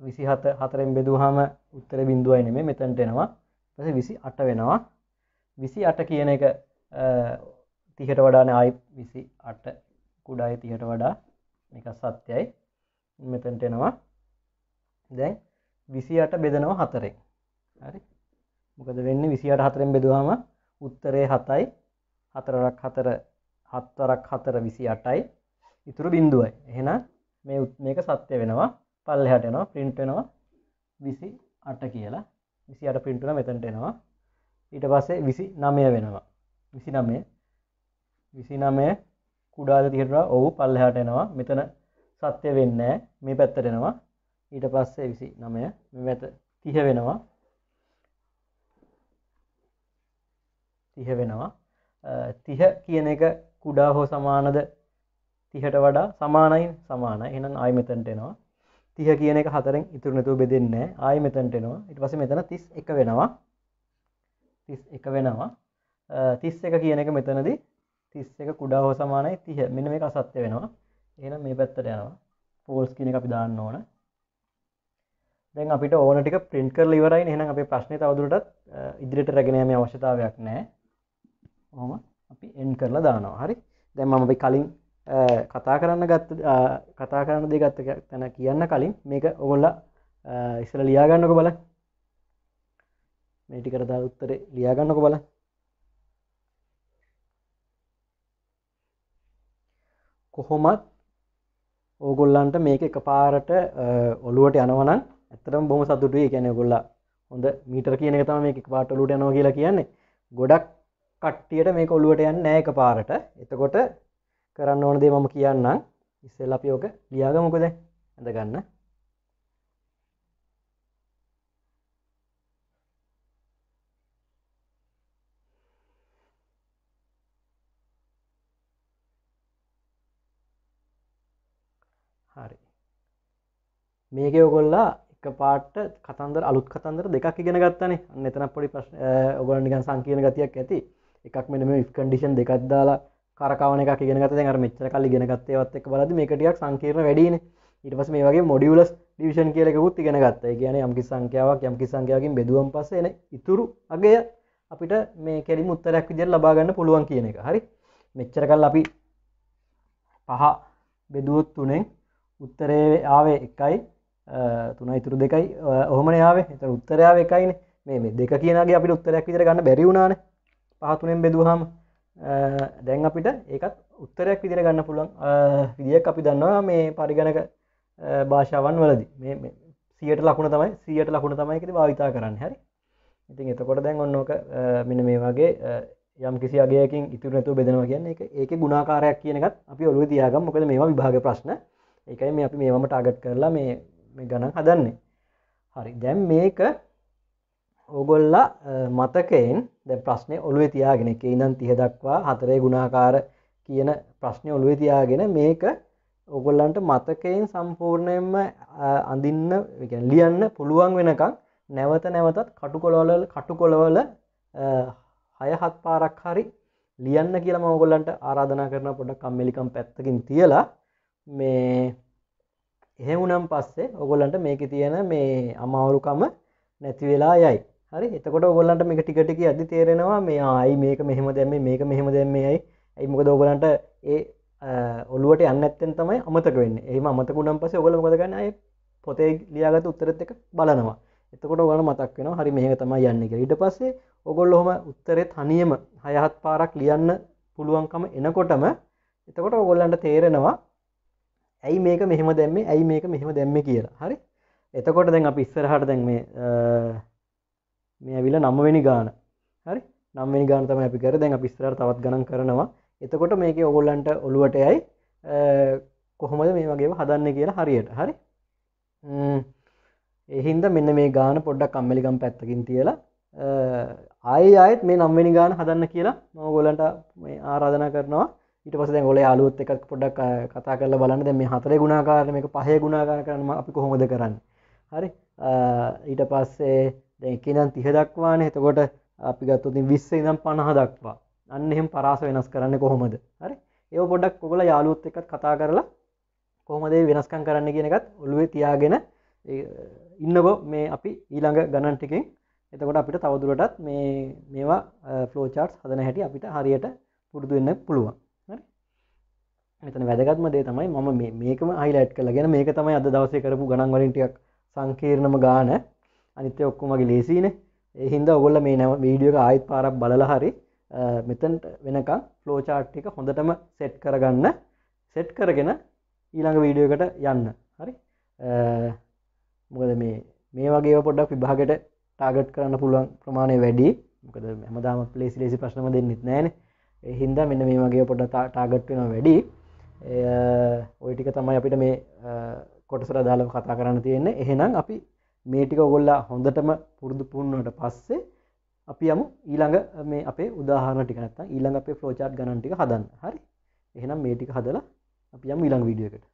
විසිහත හතරෙන් බෙදුහම උත්තර බින්දුවයි නෙමේ මෙතැන්ට එනවා. පස විසි අට වෙනවා. විසි අට කියන එක තිහට වඩාන අයි විසි අට කුඩායි තිහට වඩා. එක සත්‍යයි. මෙතැන්ට එනවා. දැන් විසි අට බෙදනවා හතරෙක් හරි. මොකද වෙන්න? විසියට හතරෙන් බෙදවාම උත්තරේ හතයි හතරරක් හතර හත්වරක් හතර විසි අටයි ඉතුරු බින්දුවයි එහෙන මේ මේක සත්‍ය වෙනවා. පල්ලෙහට එනවා පින්ට් වෙනවා. විසි අට කියලා. විසි අට පින්ටුන මෙතැන්ට එනවා. ඊට පස්සේ විසි නමය වෙනවා. විසි නමය විසි නමය කුඩාද තිහට ඔවු පල්ලෙහාට එනවා. මෙතන සත්‍ය වෙන්න මේ පැත්තටෙනවා ඊට පස්සේ විසි නමය මෙත තිහ වෙනවා. තිහ වෙනවා. තිහ කියන එක කුඩා හෝ සමානද? තිහට වඩා සමානයි සමාන එනම් ආය මෙතැන්ට එනවා. තිහ කියන එක හතරෙන් ඉතුරනතුව බෙදෙන්න ආය මෙතැන්ට එනවා. ඉට පස මෙතන තිස් එක වෙනවා. තිස් එක වෙනවා. තිස් එක කියන එක මෙතනද තිස් එක කුඩා හෝ සමානයි තිහ. මෙන මේ අසත්‍ය වෙනවා. එන මේ පැත්තට යනවා. පෝල්ස් කියන අපි දාන්න ඕන. දැන් අපිට ඕන ටික ප්‍රින්ට් කර ඉවරයි එහෙනම් අපේ ප්‍රශ්නය තවදුරටත් ඉදිරියට රැගෙනෑම අවශ්‍යතාවයක් නෑ හොම අපි එන් කරලා දානවා. හරි? දැන් මම අපි කලින් කතා කරන්න ගත්ත කතා කරන්න දෙ ගත්ත තැන කියන්න කලින් මේක ඔගොල්ල ඉස්සල ලියාගන්නක බල මේටි කරදා උත්තර ලියාගන්නක බල කොහොමත් ඕගොල්ලන්ට මේක එක පාරට ඔළුවට යනවනම් ඇතරම් බොම සතුටුයි. කියන ගොල්ල හොඳ මීටර් කියන එක තම මේ පාට ඔලුට යනවා කියලා කියන්නේ. ගොඩක් කට්ටියට මේ ඔළුවට යන්න නෑ එක පාරට. එතකොට කරන්න ඕන දේ මම කියන්නම්. ඉස්සෙල් අපි ඕක ලියාගමුකද ඇඳ ගන්න. හරි. මේක ඔගොල්ලා එක පාට කතන්දර අලුත් කතන්දර දෙකක් ඉගෙන ගත්තනේ. අන්න එතන පොඩි ප්‍රශ්න ඔයගොල්ලෝ නිකන් සංකීර්ණ ගතියක් ඇති. එකක් මෙන්න මේ if condition දෙකක් දාලා කරකවන එක ඉගෙන ගත්ත දැන් අර මෙච්චර කල් ඉගෙන ගත්ත ඒවත් එක්ක බලද්දි මේක ටිකක් සංකීර්ණ වැඩිනේ ඊට පස්සේ මේ වගේ මොඩියුලස් ඩිවිෂන් කියලා එකකුත් ඉගෙන ගත්තා. ඒ කියන්නේ යම්කිසි සංඛ්‍යාවක් යම්කිසි සංඛ්‍යාවකින් බෙදුවම පස්සේ එන ඉතුරු අගය අපිට මේ කෙලිම උත්තරයක් විදිහට ලබා ගන්න පුළුවන් කියන එක. හරි. මෙච්චර කල් අපි පහ බෙදුවොත් තුනෙන් උත්තරේ ආවේ එකයි තුන ඉතුරු දෙකයි ඔහොමන යාවේ එත උත්තරයාව එකයින මේ දෙක කියනගේ අපිට උත්තරයක් විතර ගන්න බැරි වුණාන පහතුනෙන් බෙදුහම දැන් අපිට ඒකත් උත්තරයක් විදිර ගන්න පුළුවන්. විදිියක් අපි දන්නවා මේ පරිගණක භාෂාවන් වලදි. මේ සියට ලකුණ තමයි සියට ලකුණ තමයිකති භාවිතා කරන්න. හැරි? ඉතින් එතකොට දැන් ඔන්නෝක මෙන මේ වගේ යම් කිසි අගේකින් ඉතුරනතු බෙදනවා කියන්න එක ඒක ගුණාකාරයක් කියනකත් අපි ඔලු තියාගම්. මොකද මේවා විභාග ප්‍රශ්න. එකයි මේ අපි මේවම ටාගට් කරලා මේ ගණන් හදන්නේ. හරි. දැම් මේක ඕගොල්ලා මතකයෙන් ද ප්‍රශ්නය ඔළුව තියාගෙන එක ඉදන් තිහ දක්වා හතරේ ගුණාකාර කියන ප්‍රශ්නය ඔළුව තියාගෙන මේක ඔගොල්ලන්ට මතකයෙන් සම්පූර්ණයෙන්ම අඳින්න ලියන්න පුළුවන් වෙනකම් නැවත නැවතත් කටු කොළවල කටු කොළවල හයහත් පාරක් හරි ලියන්න කියලා මෝගොල්ලන්ට ආරාධනා කරන පොඩක් කම්මලිකම් පැත්තකින් තියලා. මේ එහෙවුනම් පස්සේ ඔගොල්ලන්ට මේක තියෙන මේ අමාවරුකම නැති වෙලා යයි. හරි එතකොට ඔගොල්ලන්ට මේක ටිකටික අදි තේරෙනවා මේ ආයි මේක මෙහෙම දැම්ම මේක මෙහෙම දැම්මේයි ඇයි? මොකද ඔගලන්ට ඒ ඔලුවට යන්නත්තෙන් තමයි අමතක වෙන්න. එහම අමතකුණම් පස ඔගල මොකදගන්න අය පොතේ ලියාගත උත්තරත් එක බලනවා. එතකොට ඔගල මතක් වෙන හරි මේක තමයි යන්න එක ඉට පස්සේ ඔගොල්ල හොම උත්තරේ තනියම හයහත් පාරක් ලියන්න පුළුවන්කම එනකොටම එතකොට ඔගොල්ලන්ට තේරෙනවා ඇයි මේක මෙහෙම දැම්මේ? ඇයි මේක මෙහෙම දැම්ම? කියලා. හරි? එතකොට දැන් අප ඉස්සරහට දැන් මේ මේ ඇවිල නම්මවෙනි ගාන. හරි? නම්මනි ගානතම අපි කර. දැන් පිස්තර තවත් ගණන් කරනවා. එතකොට මේක ඔගොල්ලන්ට ඔළුවට යයි කොහොමද මේ වගේ හදන්න කියලා හරියට. හරි? එහින්ද මෙන්න මේ ගාන පොඩ්ඩක් කම්මලිකම් පැත්තකින් තියලා ආය අයත් මේ නම්වෙනි ගාන හදන්න කියලා මෝගොලන්ට ආරාධන කරනවා. ඊට පස දැන් ඔල අලුත් එකක් පොඩ්ඩක් කතා කරල බලන්න. දැ මේ හතර ගුණාකාරන එක පහය ගුණාකාර කරන අපි කොහොමද කරන්න? හරි? ඊට පස්සේ දැ එකනම් තිහ දක්වාන එතකොට අපි ගත්තුතින් විස්ස ඉදම් පණහ දක්වා. අන්න එහෙම පරාස වෙනස් කරන්න කොහොමද? හරි? ඒ පොඩක් කොල යාලුත් එකත් කතා කරලා කොහොමදේ වෙනස්කන් කරන්න කියන එකත් ඔළුවේ තියාගෙන ඉන්නකෝ. මේ අපි ඊළඟ ගණන් ටිකින්. එතකොට අපිට තවදුරටත් මේ මේවා ෆලෝචාර්ට් හදන හැටි අපිට හරියට පුරුදු වෙන්න පුළුවන්. මෙතන වැදගත්ම දේ තමයි මම මේකම හයිලයිට් කරලාගෙන මේක තමයි අද දවසේ කරපු ගණන් වලින් ටිකක් සංකීර්ණම ගාන. අනිත්‍ය ඔක්කොමගේ ලේසිනේ ඒ හින්දා ඔයගොල්ලෝ මේ නැව වීඩියෝ එක ආයෙත් පාරක් බලලා හරි මෙතනට වෙනකන් ෆ්ලෝ chart එක හොඳටම සෙට් කරගන්න. සෙට් කරගෙන ඊළඟ වීඩියෝ එකට යන්න. හරි? මොකද මේ මේ වගේ පොඩ්ඩක් විභාගයට ටාගට් කරන්න පුළුවන් ප්‍රමාණය වැඩි. මොකද හැමදාම ලේසි ලේසි ප්‍රශ්නම දෙන්නෙත් නෑනේ ඒ හින්දා මෙන්න මේ වගේ පොඩ ටාගට් වෙනවා වැඩි. ඔය ටික තමයි අපිට මේ කොටසර දාලා කතා කරන්න තියෙන්නේ. එහෙනම් අපි මේ ටික ඔයගොල්ලා හොඳටම පුරුදු පුහුණුවට පස්සේ අපි යමු ඊළඟ මේ අපේ උදාහරණ ටික නැත්තම් ඊළඟ අපේ ෆ්ලෝ chart ගණන් ටික හදන්න. හරි? එහෙනම් මේ ටික හදලා අපි යමු ඊළඟ වීඩියෝ එකට.